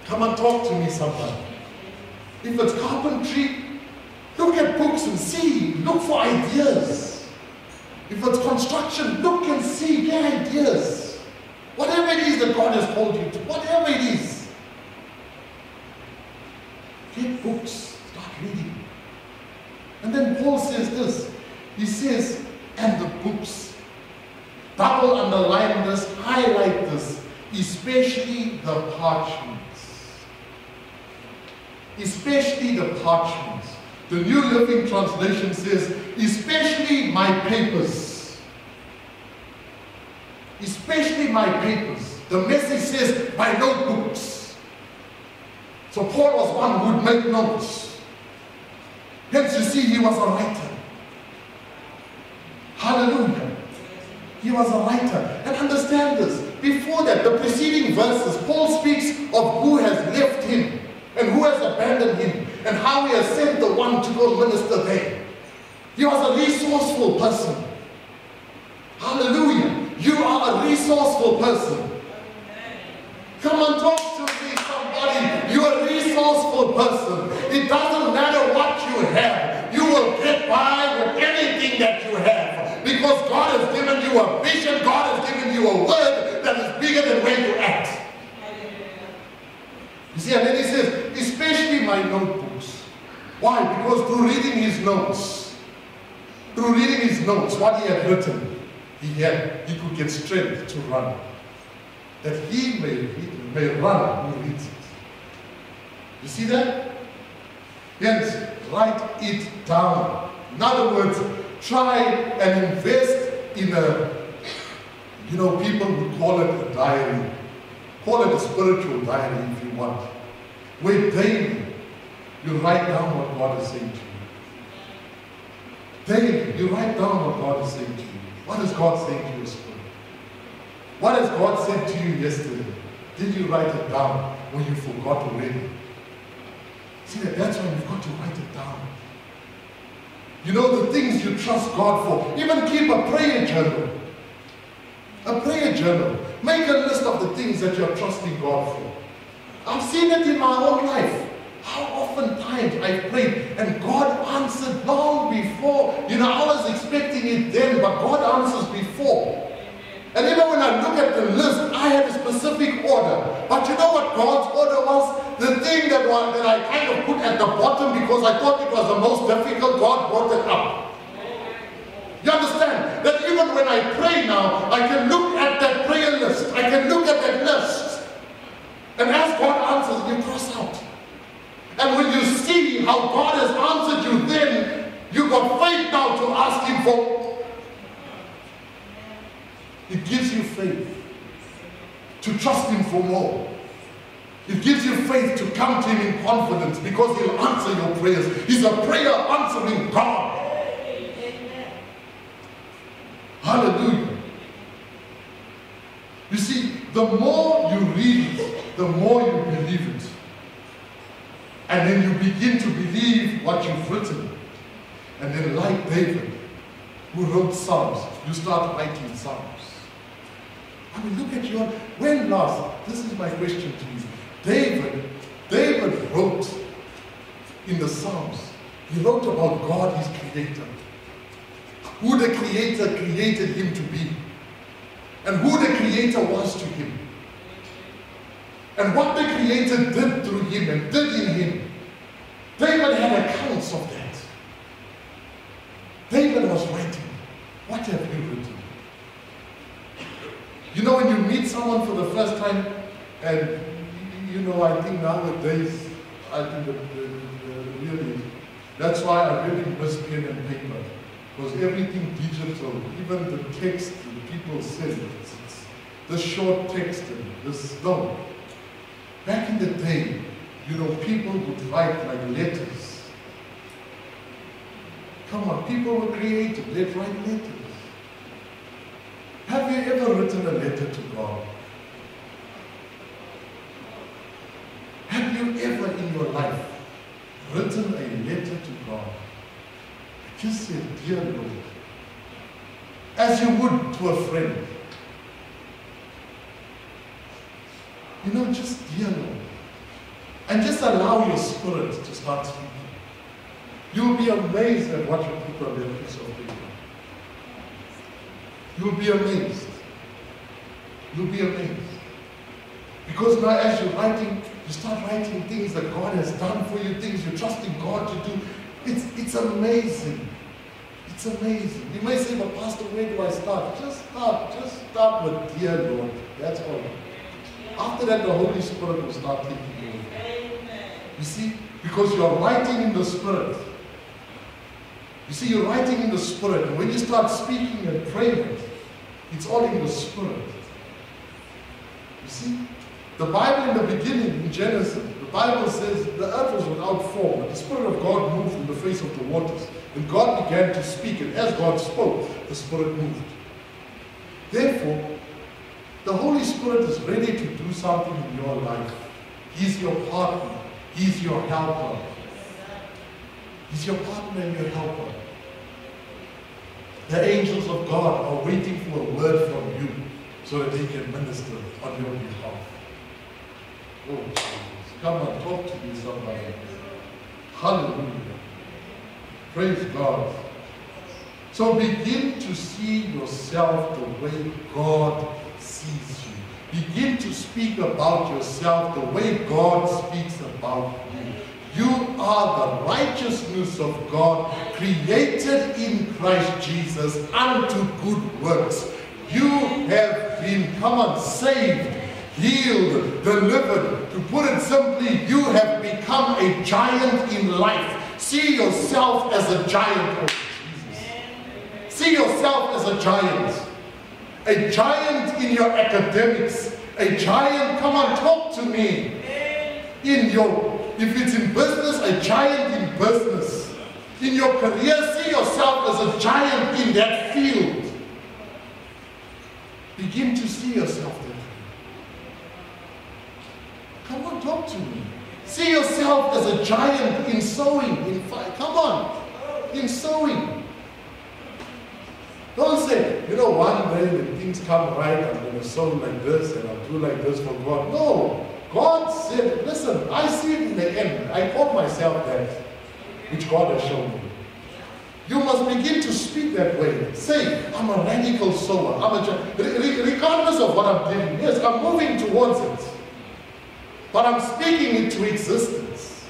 Come and talk to me sometime. If it's carpentry, look at books and see. Look for ideas. If it's construction, look and see. Get ideas. Whatever it is that God has called you to, whatever it is. Get books. Start reading. And then Paul says this. He says, and the books. Double underline this, highlight this, especially the parchments. Especially the parchments. The New Living Translation says, especially my papers. Especially my papers. The message says, my notebooks. So Paul was one who would make notes. Hence you see he was a writer. Hallelujah. He was a writer. And understand this. before that, the preceding verses, Paul speaks of who has left him and who has abandoned him and how he has sent the one to go minister there. He was a resourceful person. Hallelujah. You are a resourceful person. Come on, talk to me, somebody. You're a resourceful person. It doesn't matter what you have. You will get by with anything that you have. Because God has given you a vision. God has given you a word that is bigger than where you at. You see, and then he says, especially my notebooks. Why? Because through reading his notes, through reading his notes, what he had written, he had, he could get strength to run. That he may, he may run who reads it. You see that? Hence, write it down. In other words, try and invest in a, you know, people would call it a diary. Call it a spiritual diary if you want. Where daily you write down what God is saying to you. Daily you write down what God is saying to you. What is God saying to your spirit? What has God said to you yesterday? Did you write it down when you forgot already? See that that's why you've got to write it down. You know the things you trust God for. Even keep a prayer journal. A prayer journal. Make a list of the things that you're trusting God for. I've seen it in my own life. How often times I prayed and God answered long before. You know, I was expecting it then, but God answers before. And even when I look at the list, I had a specific order. But you know what God's order was? The thing that, was, that I kind of put at the bottom because I thought it was the most difficult, God brought it up. You understand? That even when I pray now, I can look at that prayer list. I can look at that list. And as God answers, you cross out. And when you see how God has answered you, then you've got faith now to ask Him for. It gives you faith to trust Him for more. It gives you faith to come to Him in confidence because He'll answer your prayers. He's a prayer answering God. Hallelujah. You see, the more you read the more you believe it. And then you begin to believe what you've written. And then, like David, who wrote Psalms, you start writing Psalms. I mean, look at your. When last? This is my question to you. David, David wrote in the Psalms. He wrote about God, his creator who the Creator created him to be, and who the Creator was to him, and what the Creator did through him and did in him. David had accounts of that. David was writing, What have you written? You know, when you meet someone for the first time, and you know, I think nowadays, I think the, really, that's why I really miss pen and paper Because everything digital, even the text that people send, it's, it's the short text and this, no. Back in the day, you know, people would write like letters. Come on, people were creative, they'd write letters. Have you ever written a letter to God? Have you ever in your life written a letter to God? Just say, Dear Lord, as you would to a friend. You know, just dear Lord. And just allow your spirit to start speaking. You'll be amazed at what you put on that piece of paper. You'll be amazed. You'll be amazed. Because now as you're writing, you start writing things that God has done for you, things you're trusting God to do. It's, it's amazing. It's amazing. You may say, but Pastor, where do I start? Just start. Just start with dear Lord. That's all. After that, the Holy Spirit will start taking over. You see? Because you are writing in the Spirit. You see, you're writing in the Spirit. And when you start speaking and praying, it's all in the Spirit. You see? The Bible in the beginning, in Genesis, the Bible says the earth was without form, but the Spirit of God moved in the face of the waters. And God began to speak, and as God spoke, the Spirit moved. Therefore, The Holy Spirit is ready to do something in your life. He's your partner. He's your helper. He's your partner and your helper. The angels of God are waiting for a word from you so that they can minister on your behalf. Oh, Jesus. Come on, talk to me, somebody. Hallelujah. Praise God. So begin to see yourself the way God sees you. Begin to speak about yourself the way God speaks about you. You are the righteousness of God created in Christ Jesus unto good works. You have been, come on, saved, healed, delivered. To put it simply, you have become a giant in life. See yourself as a giant. Oh. See yourself as a giant. A giant in your academics. A giant, come on, talk to me. In your, if it's in business, a giant in business. In your career, see yourself as a giant in that field. Begin to see yourself there. Come on, talk to me. See yourself as a giant in sewing, in fight. Come on, in sowing. Don't say, you know, one day when things come right, I'm going to sow like this and I'll do like this for God. No. God said, listen, I see it in the end. I call myself that, which God has shown me. You must begin to speak that way. Say, I'm a radical sower. I'm a, regardless of what I'm doing. Yes, I'm moving towards it. But I'm speaking into existence.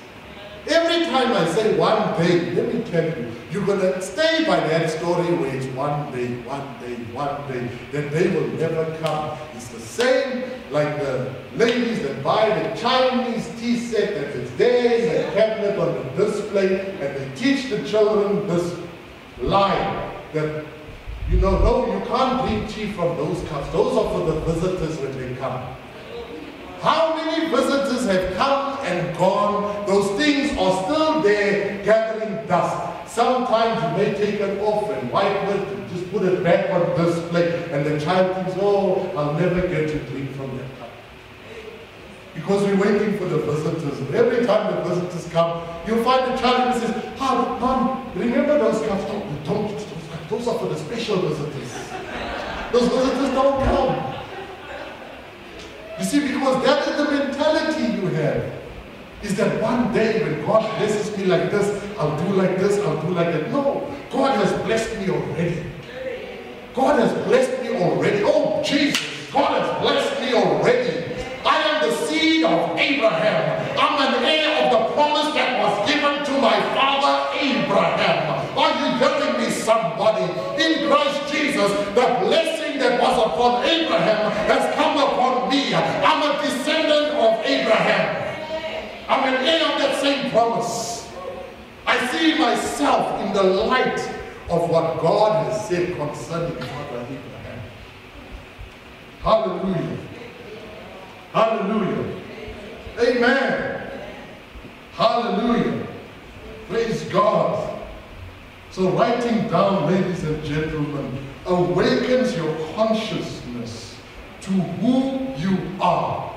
Every time I say one day, let me tell you, you're going to stay by that story where it's one day, one day, one day. That day will never come. It's the same like the ladies that buy the Chinese tea set that is there in the cabinet on the display and they teach the children this lie that, you know, no, you can't drink tea from those cups. Those are for the visitors when they come. How many visitors have come and gone? Those things are still there gathering dust. Sometimes you may take it off and wipe it just put it back on display and the child thinks, oh, I'll never get to drink from that cup. Because we're waiting for the visitors. And every time the visitors come, you'll find the child who says, oh, Mom, remember those cups? Oh, don't, don't, those, those are for the special visitors. Those visitors don't come. You see, because that is the mentality you have. Is that one day when God blesses me like this, I'll do like this, I'll do like that. No, God has blessed me already. God has blessed me already. Oh, Jesus, God has blessed me already. I am the seed of Abraham. I'm an heir of the promise that was given to my father Abraham. Are you hearing me, somebody? In Christ Jesus, the blessing that was upon Abraham has come upon me. I'm a descendant of Abraham. I'm an heir of that same promise. I see myself in the light of what God has said concerning Father Abraham. Hallelujah. Hallelujah. Amen. Hallelujah. Praise God. So writing down, ladies and gentlemen, awakens your consciousness to who you are.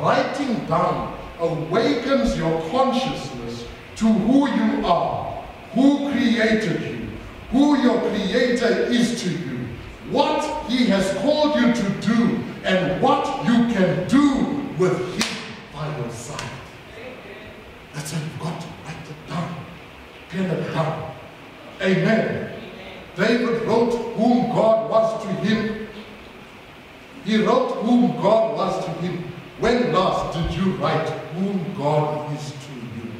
Writing down awakens your consciousness to who you are, who created you, who your creator is to you, what he has called you to do, and what you can do with him by your side. That's why you've got to write it down, pen it down. Amen. David wrote whom God was to him. He wrote whom God was to him. When last did you write whom God is to you?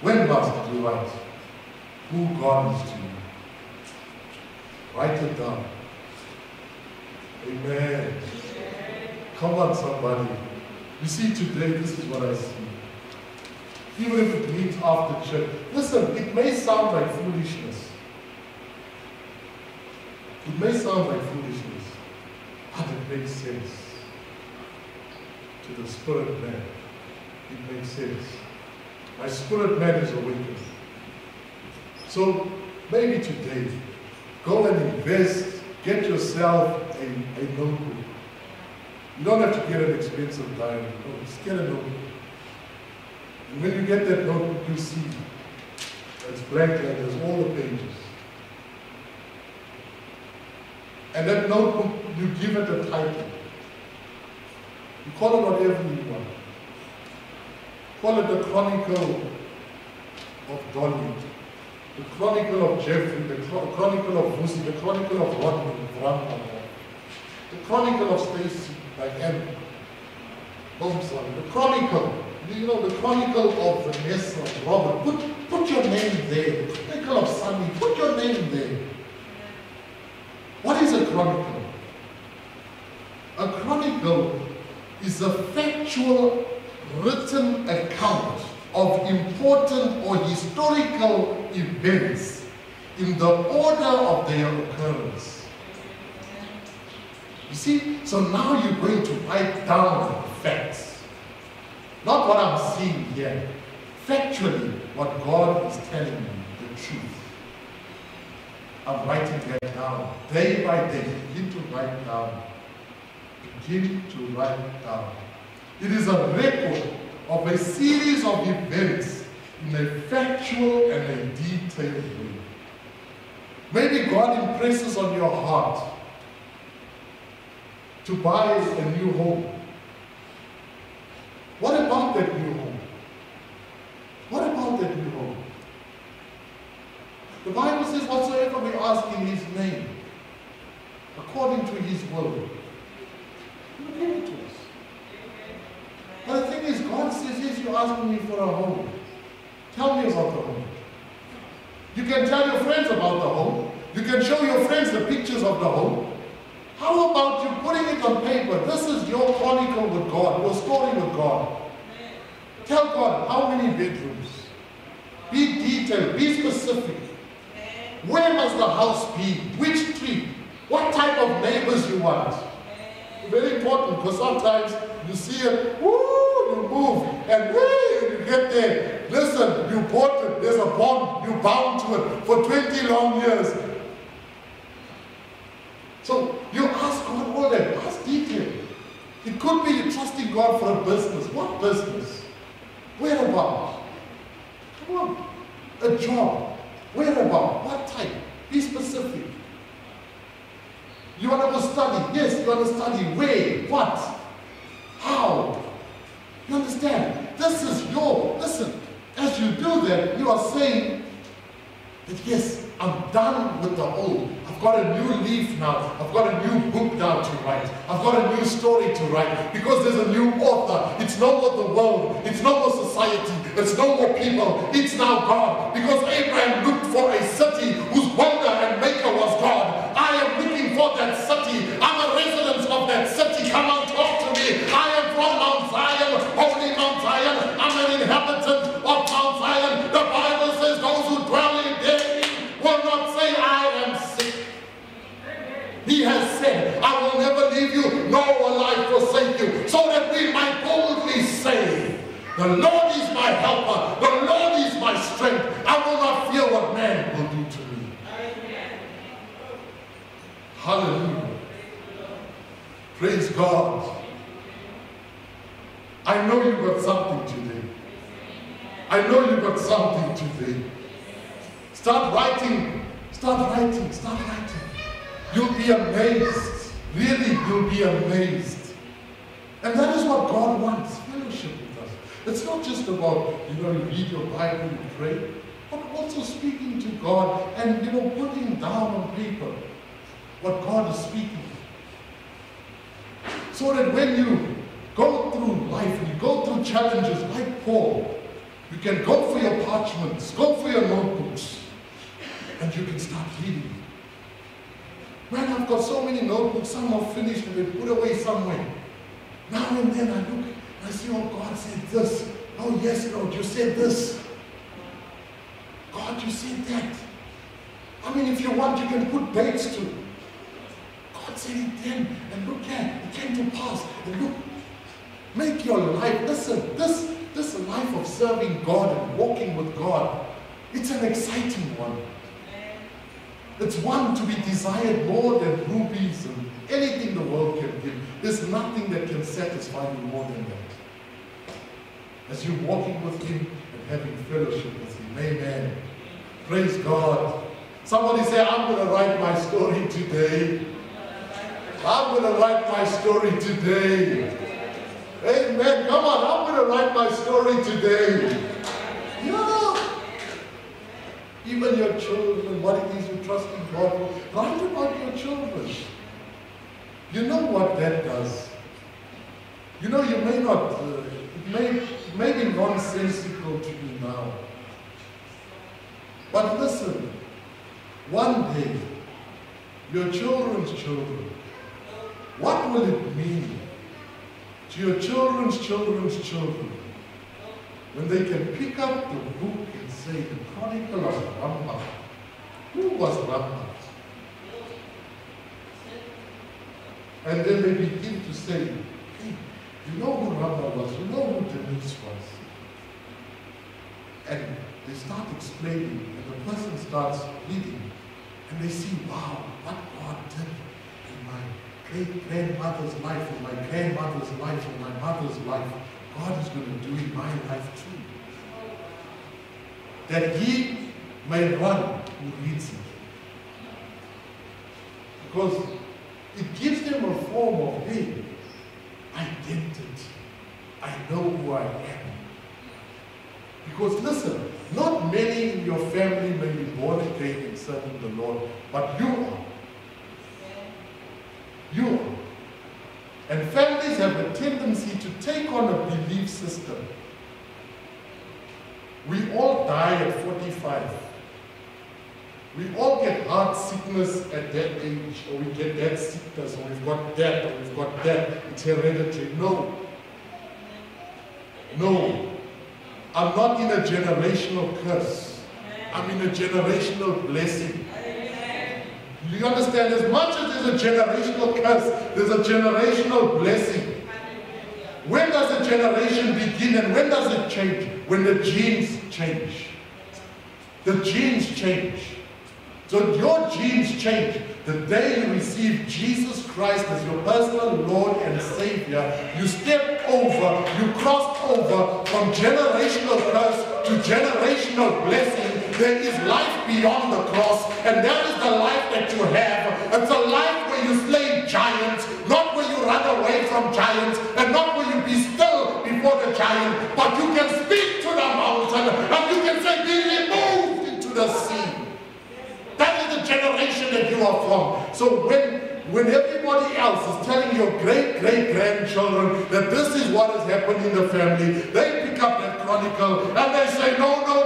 When last did you write who God is to you? Write it down. Amen. Come on, somebody. You see, today, this is what I see. Even if it means after church. Listen, it may sound like foolishness. It may sound like foolishness, but it makes sense. To the spirit man, it makes sense. My spirit man is awakened. So maybe today, go and invest, get yourself a, a notebook. You don't have to get an expensive diary. No, just get a notebook. And when you get that notebook, you see it's blank and there's all the pages. And that notebook, you give it a title. You call it whatever you want. Call it the Chronicle of Dolly, the Chronicle of Jeffrey, the Chronicle of Lucy, the Chronicle of Rodney, the Chronicle of Stacy by M. Thompson, the Chronicle, you know, the Chronicle of Vanessa, Robert. Put, put your name there. The Chronicle of Sunny, put your name there. What is a chronicle? A chronicle is a factual written account of important or historical events in the order of their occurrence. You see, so now you're going to write down the facts. Not what I'm seeing here. Factually, what God is telling me, the truth. I'm writing that down. Day by day, begin to write down. To write down. It is a record of a series of events in a factual and a detailed way. Maybe God impresses on your heart to buy a new home. What about that new home? What about that new home? The Bible says, whatsoever we ask in his name, according to his will, will it to us. But the thing is, God says, yes, you're asking me for a home. Tell me about the home. You can tell your friends about the home. You can show your friends the pictures of the home. How about you putting it on paper? This is your chronicle with God, your story with God. Tell God how many bedrooms. Be detailed, be specific. Where must the house be? Which street? What type of neighbors you want? Very important because sometimes you see it, woo, you move, and whee, you get there. Listen, you bought it, there's a bond, you bound to it for 20 long years. So you ask God all that, ask detail. It could be you trusting God for a business. What business? Where about? Come on. A job. Where about? What type? Be specific. You want to study? Yes, you want to study. Where? What? How? You understand? This is your, listen, as you do that, you are saying that yes, I'm done with the old. I've got a new leaf now. I've got a new book now to write. I've got a new story to write because there's a new author. It's no more the world. It's no more society. It's no more people. It's now God. Because Abraham looked for a city whose wonder and nor will I forsake you, so that we might boldly say, the Lord is my helper. The Lord is my strength. I will not fear what man will do to me. Hallelujah. Praise God. I know you got something today. I know you got something today. Start writing. Start writing. Start writing. You'll be amazed. Really, you'll be amazed. And that is what God wants fellowship with us. It's not just about, you know, you read your Bible, and pray, but also speaking to God and, you know, putting down on paper what God is speaking. So that when you go through life and you go through challenges like Paul, you can go for your parchments, go for your notebooks, and you can start reading. I've got so many notebooks, some are finished and they put away somewhere. Now and then I look and I see, oh, God said this. Oh, yes, Lord, you said this. God, you said that. I mean, if you want, you can put dates to. God said it then, and look at it came to pass. And look, make your life, listen, this, this life of serving God and walking with God, it's an exciting one. It's one to be desired more than rubies and anything the world can give. There's nothing that can satisfy you more than that. As you're walking with Him and having fellowship with Him. Amen. Praise God. Somebody say, I'm going to write my story today. I'm going to write my story today. Amen. Come on, I'm going to write my story today. Even your children, what it is you trust in God for. Write about your children. You know what that does. You know, you may not, uh, it may, it may be nonsensical to you now. But listen, one day, your children's children, what will it mean to your children's children's children when they can pick up the book say, the Chronicle of Rama. Who was Rama? And then they begin to say, hey, you know who Rama was, you know who Denise was. And they start explaining, and the person starts reading, and they see, wow, what God did in my great grandmother's life, in my grandmother's life, in my mother's life. God is going to do in my life too. That he may run who reads it. Because it gives them a form of, hey, identity. I know who I am. Because listen, not many in your family may be born again and serving the Lord, but you are. You are. And families have a tendency to take on a belief system. We all die at 45. We all get heart sickness at that age, or we get that sickness, or we've got that, or we've got that. It's hereditary. No. No. I'm not in a generational curse. I'm in a generational blessing. You understand? As much as there's a generational curse, there's a generational blessing. When does a generation begin and when does it change? When the genes change. The genes change. So your genes change. The day you receive Jesus Christ as your personal Lord and Savior, you step over, you cross over from generational curse to generational blessing there is life beyond the cross, and that is the life that you have. It's a life where you slay giants, not run away from giants, and not will you be still before the giant, but you can speak to the mountain, and you can say, be removed into the sea. That is the generation that you are from. So when when everybody else is telling your great great grandchildren that this is what has happened in the family, they pick up that chronicle and they say, no, no,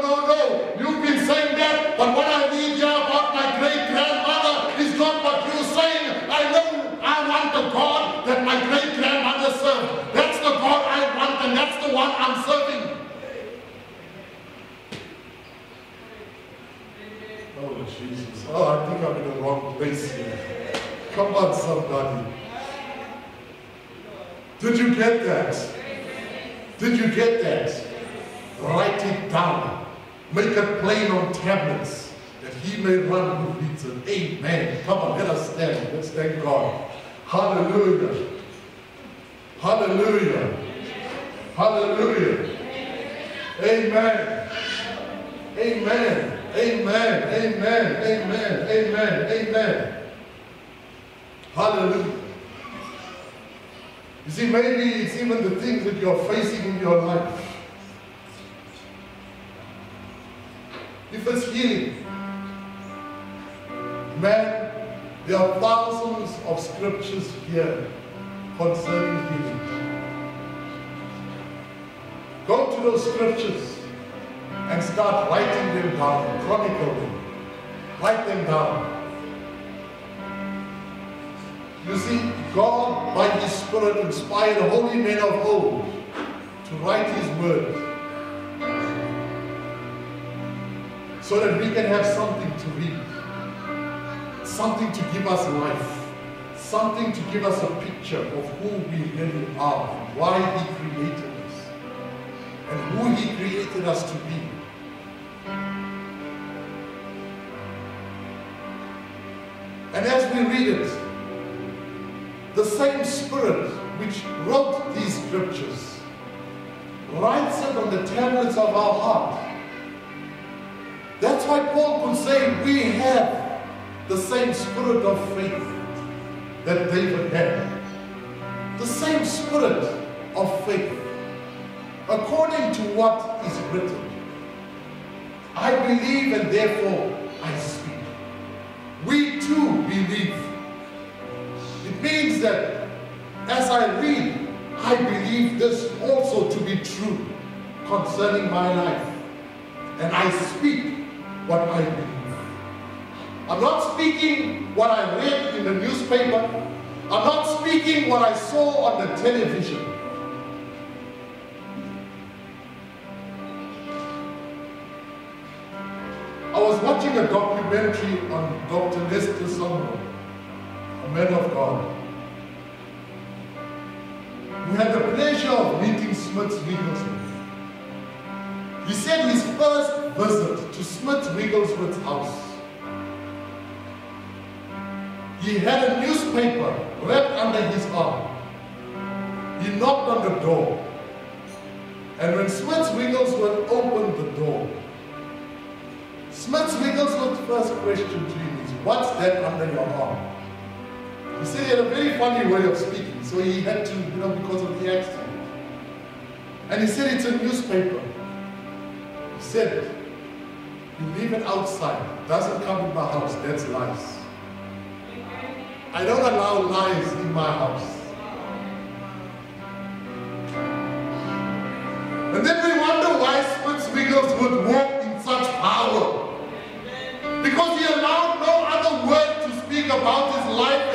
you've been saying that, but what I read here about my great grandmother is not what you're saying. I know I want the God that my great grandmother served. That's the God I want, and that's the one I'm serving. Oh, Jesus. Oh, I think I'm in the wrong place here. Come on, somebody. Did you get that? Did you get that? Write it down. Make it plain on tablets that he may run reads it. Amen. Come on, let us stand. Let's thank God. Hallelujah. Hallelujah. Hallelujah. Amen. Amen. Amen. Amen. Amen. Amen. Amen. Hallelujah. You see, maybe it's even the things that you're facing in your life. If it's healing, man, there are thousands of scriptures here concerning healing. Go to those scriptures and start writing them down, chronicle them, write them down. You see, God, by His Spirit, inspired holy men of old to write His word so that we can have something to read, something to give us life, something to give us a picture of who we really are, why He created us, and who He created us to be. And as we read it, the same Spirit which wrote these scriptures writes it on the tablets of our heart. That's why Paul could say we have the same spirit of faith that David had. The same spirit of faith according to what is written. I believe and therefore I speak. We too believe. Means that as I read, I believe this also to be true concerning my life. And I speak what I believe. I'm not speaking what I read in the newspaper. I'm not speaking what I saw on the television. I was watching a documentary on Dr. Lester Sumrall, a man of God. We had the pleasure of meeting Smith Wigglesworth. He said his first visit to Smith Wigglesworth's house, he had a newspaper wrapped under his arm. He knocked on the door. And when Smith Wigglesworth opened the door, Smith Wigglesworth's first question to him is, what's that under your arm? He said he had a very funny way of speaking, so he had to, you know, because of the accent. And he said it's a newspaper. He said, you leave it outside, doesn't come in my house, that's lies. I don't allow lies in my house. And then we wonder why Smith would walk in such power. Because he allowed no other word to speak about his life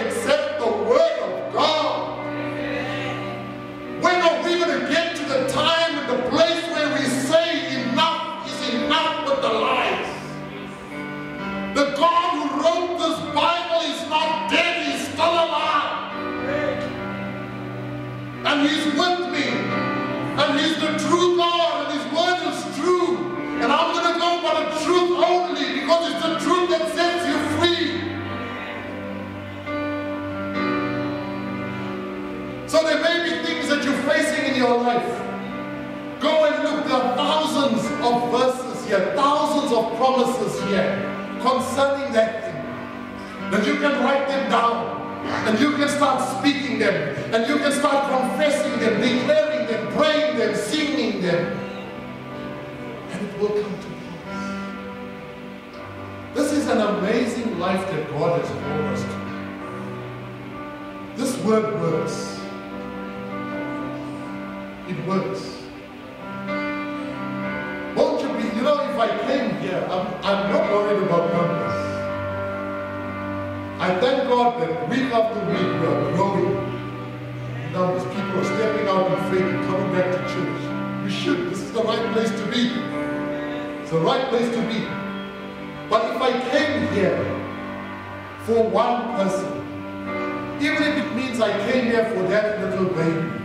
your life. Go and look, there are thousands of verses here, thousands of promises here concerning that thing. That you can write them down. And you can start speaking them. And you can start confessing them, declaring them, praying them, singing them. And it will come to pass. This is an amazing life that God has to. This word works. It works. Won't you be, you know, if I came here, I'm, I'm not worried about numbers. I thank God that week after week we are growing. Numbers, people are stepping out in faith and coming back to church. We should. This is the right place to be. It's the right place to be. But if I came here for one person, even if it means I came here for that little baby,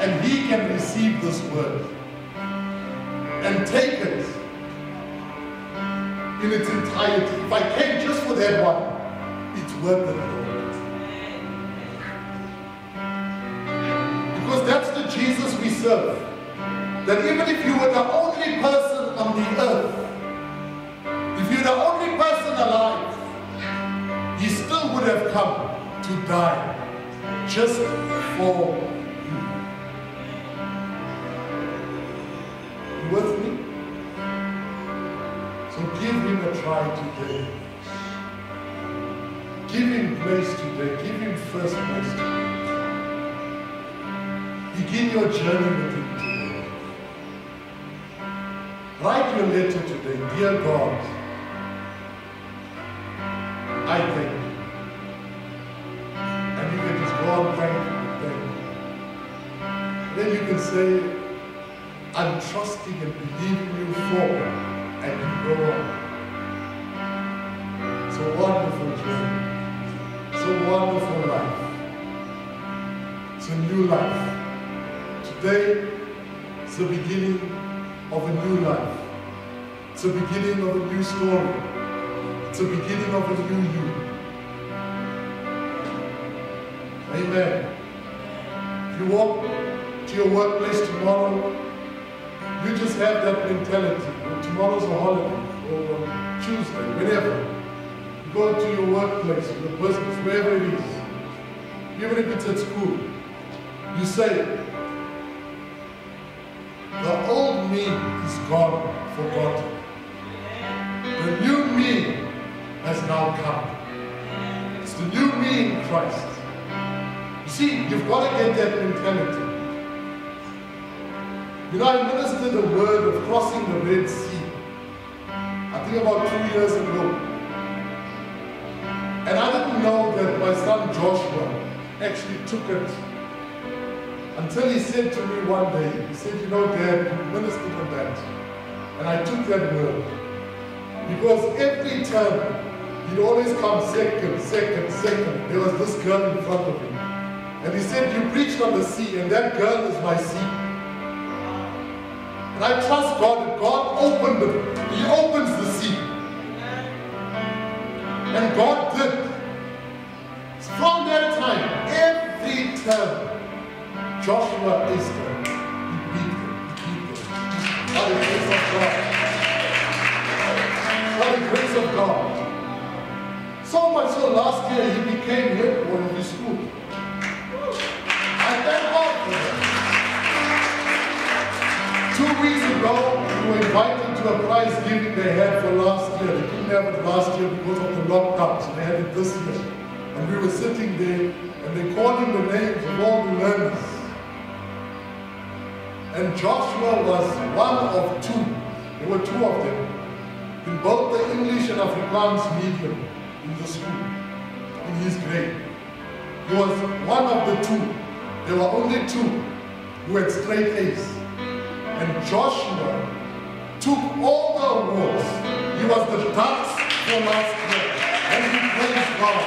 and he can receive this word and take it in its entirety. If I came just for that one, it's worth it. Because that's the Jesus we serve. That even if you were the only person on the earth, if you're the only person alive, he still would have come to die just for you. With me? So give him a try today. Give him place today. Give him first place today. Begin your journey with him today. Write your letter today. Dear God, I thank you. And you can just go on thank you, thank you. Then you can say, I'm trusting and believing you for, and you go on. So wonderful journey. So wonderful life. It's a new life. Today, is the beginning of a new life. It's the beginning of a new story. It's the beginning of a new you. Amen. If you walk to your workplace tomorrow, just have that mentality. Tomorrow's a holiday, or Tuesday, whenever. You go to your workplace, your business, wherever it is. Even if it's at school, you say, the old me is gone, forgotten. The new me has now come. It's the new me in Christ. You see, you've got to get that mentality. You know, I ministered the word of crossing the Red Sea. I think about two years ago. And I didn't know that my son Joshua actually took it until he said to me one day, he said, you know, Dad, you ministered on that. And I took that word. Because every time he'd always come second, second, second. There was this girl in front of him. And he said, you preached on the sea, and that girl is my sea. And I trust God God opened it. He opens the sea. And God did. From that time, every time, Joshua is there. He beat them. He beat them. By the grace of God. By the grace of God. So much so last year he became head of his school. Ago, we were invited to a prize giving they had for last year. They couldn't have it last year because of the lockdown, so they had it this year. And we were sitting there, and they called in the names of all the learners. And Joshua was one of two. There were two of them. In both the English and Afrikaans medium in the school, in his grade. He was one of the two. There were only two who had straight A's. And Joshua took all the awards. He was the dux for last year. And he praised God.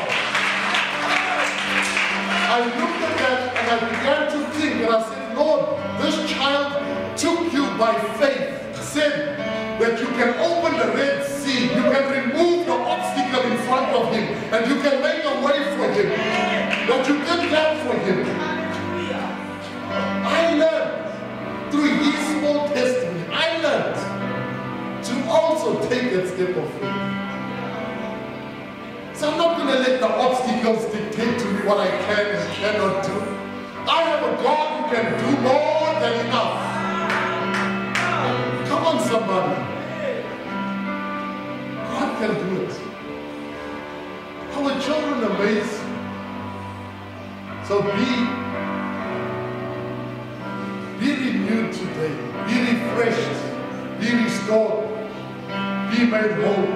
I looked at that and I began to think and I said, Lord, this child took you by faith, said that you can open the Red Sea, you can remove the obstacle in front of him, and you can make a way for him. That you did that for him. The obstacles dictate to me what I can and cannot do. I have a God who can do more than enough. Come on, somebody. God can do it. Our children amaze. So be be renewed today. Be refreshed. Be restored. Be made whole.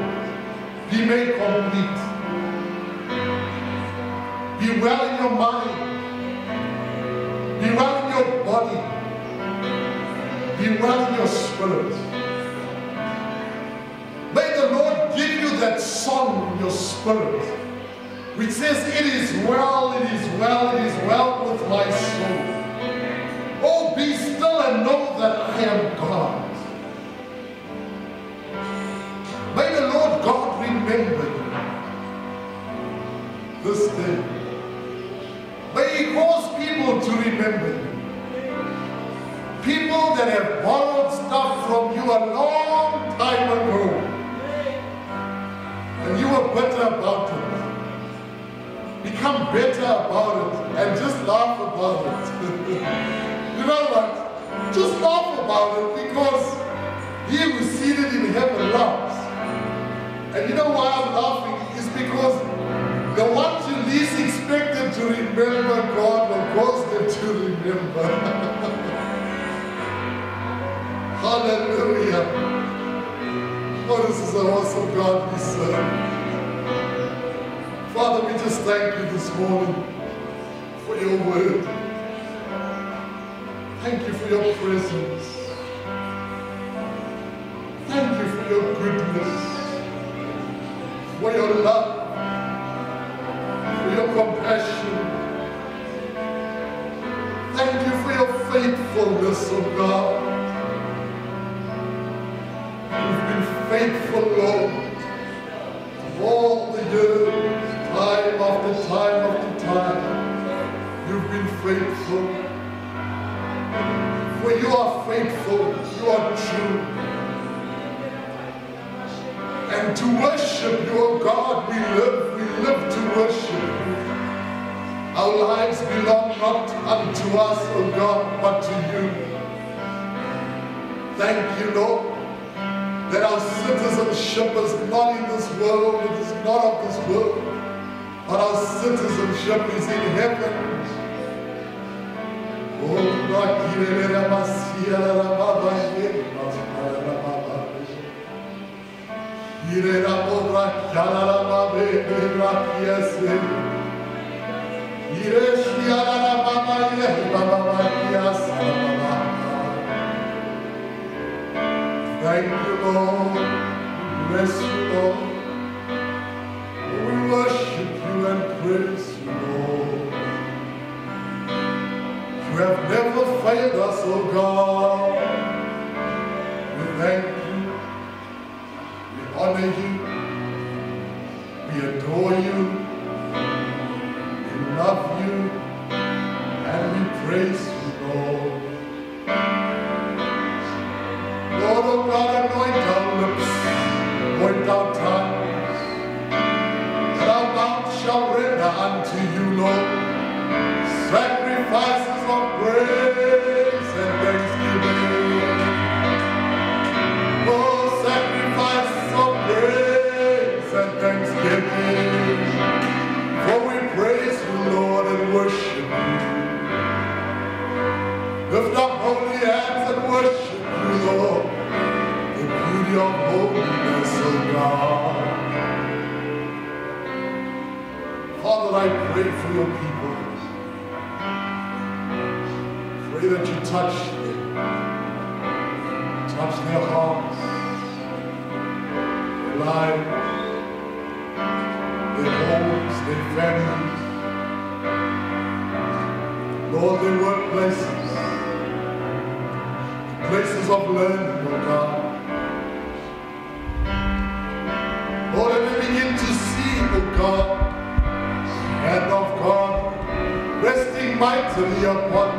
Spirit. May the Lord give you that song in your spirit which says, It is well, it is well, it is well with my soul. About it and just laugh about it. you know what? Just laugh about it because he who is seated in heaven laughs. And you know why I'm laughing? Is because the one you least expected to remember, God will cause them to remember. Hallelujah. Oh, this is an awesome God we serve. Father, we just thank you this morning for your word. Thank you for your presence. Thank you for your goodness, for your love, unto us, O God, but to you. Thank you, Lord, that our citizenship is not in this world, it is not of this world, but our citizenship is in heaven. Oh, Thank you, Lord. We Bless you, Lord. We worship you and praise you, Lord. You have never failed us, oh God. We thank you. We honor you. We adore you. We love you. And Lord. The beauty of holiness, O God. Father, I pray for your people. Pray that you touch them. Touch their hearts, their lives, their homes, their families. Lord, their workplaces places of learning, oh God. Lord, let me begin to see, oh God, the hand of God resting mightily upon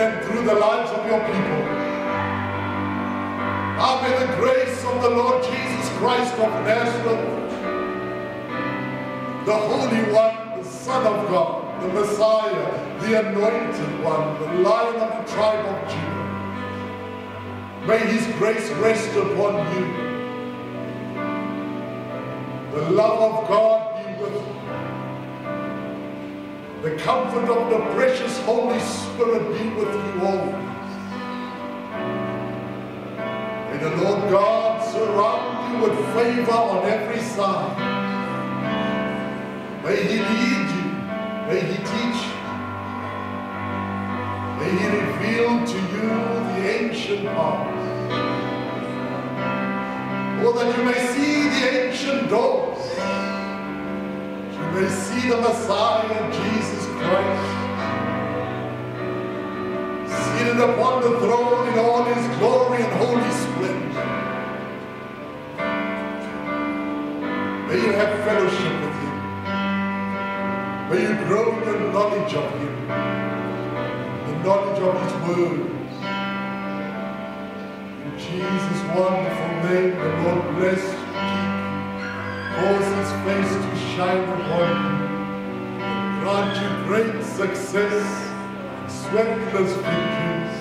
And through the lives of your people. Now may the grace of the Lord Jesus Christ of Nazareth, the Holy One, the Son of God, the Messiah, the Anointed One, the Lion of the tribe of Judah, may his grace rest upon you. The love of God be with you. The comfort of the precious Holy Spirit be with you always. May the Lord God surround you with favor on every side. May He lead you. May He teach you. May He reveal to you the ancient paths. Or oh, that you may see the ancient doors may see the Messiah, Jesus Christ, seated upon the throne in all his glory and holy splendor. May you have fellowship with him. May you grow in the knowledge of him, the knowledge of his words. In Jesus' wonderful name, the Lord bless you, keep, cause his face to sunshine home, brought you great success and sweatless victories.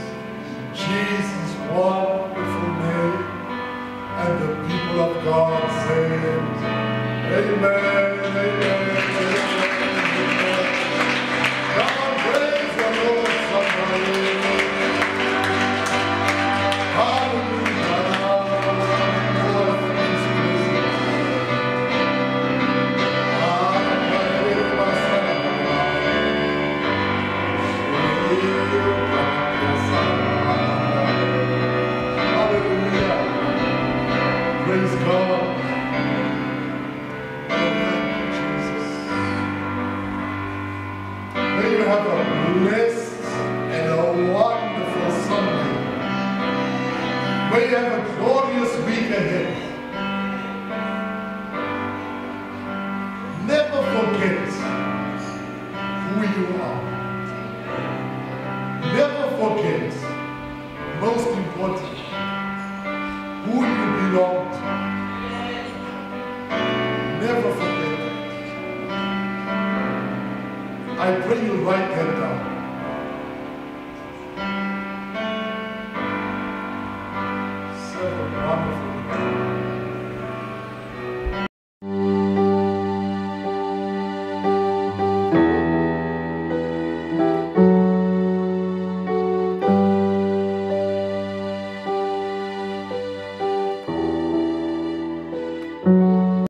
Jesus' wonderful name, and the people of God say, Amen, Amen.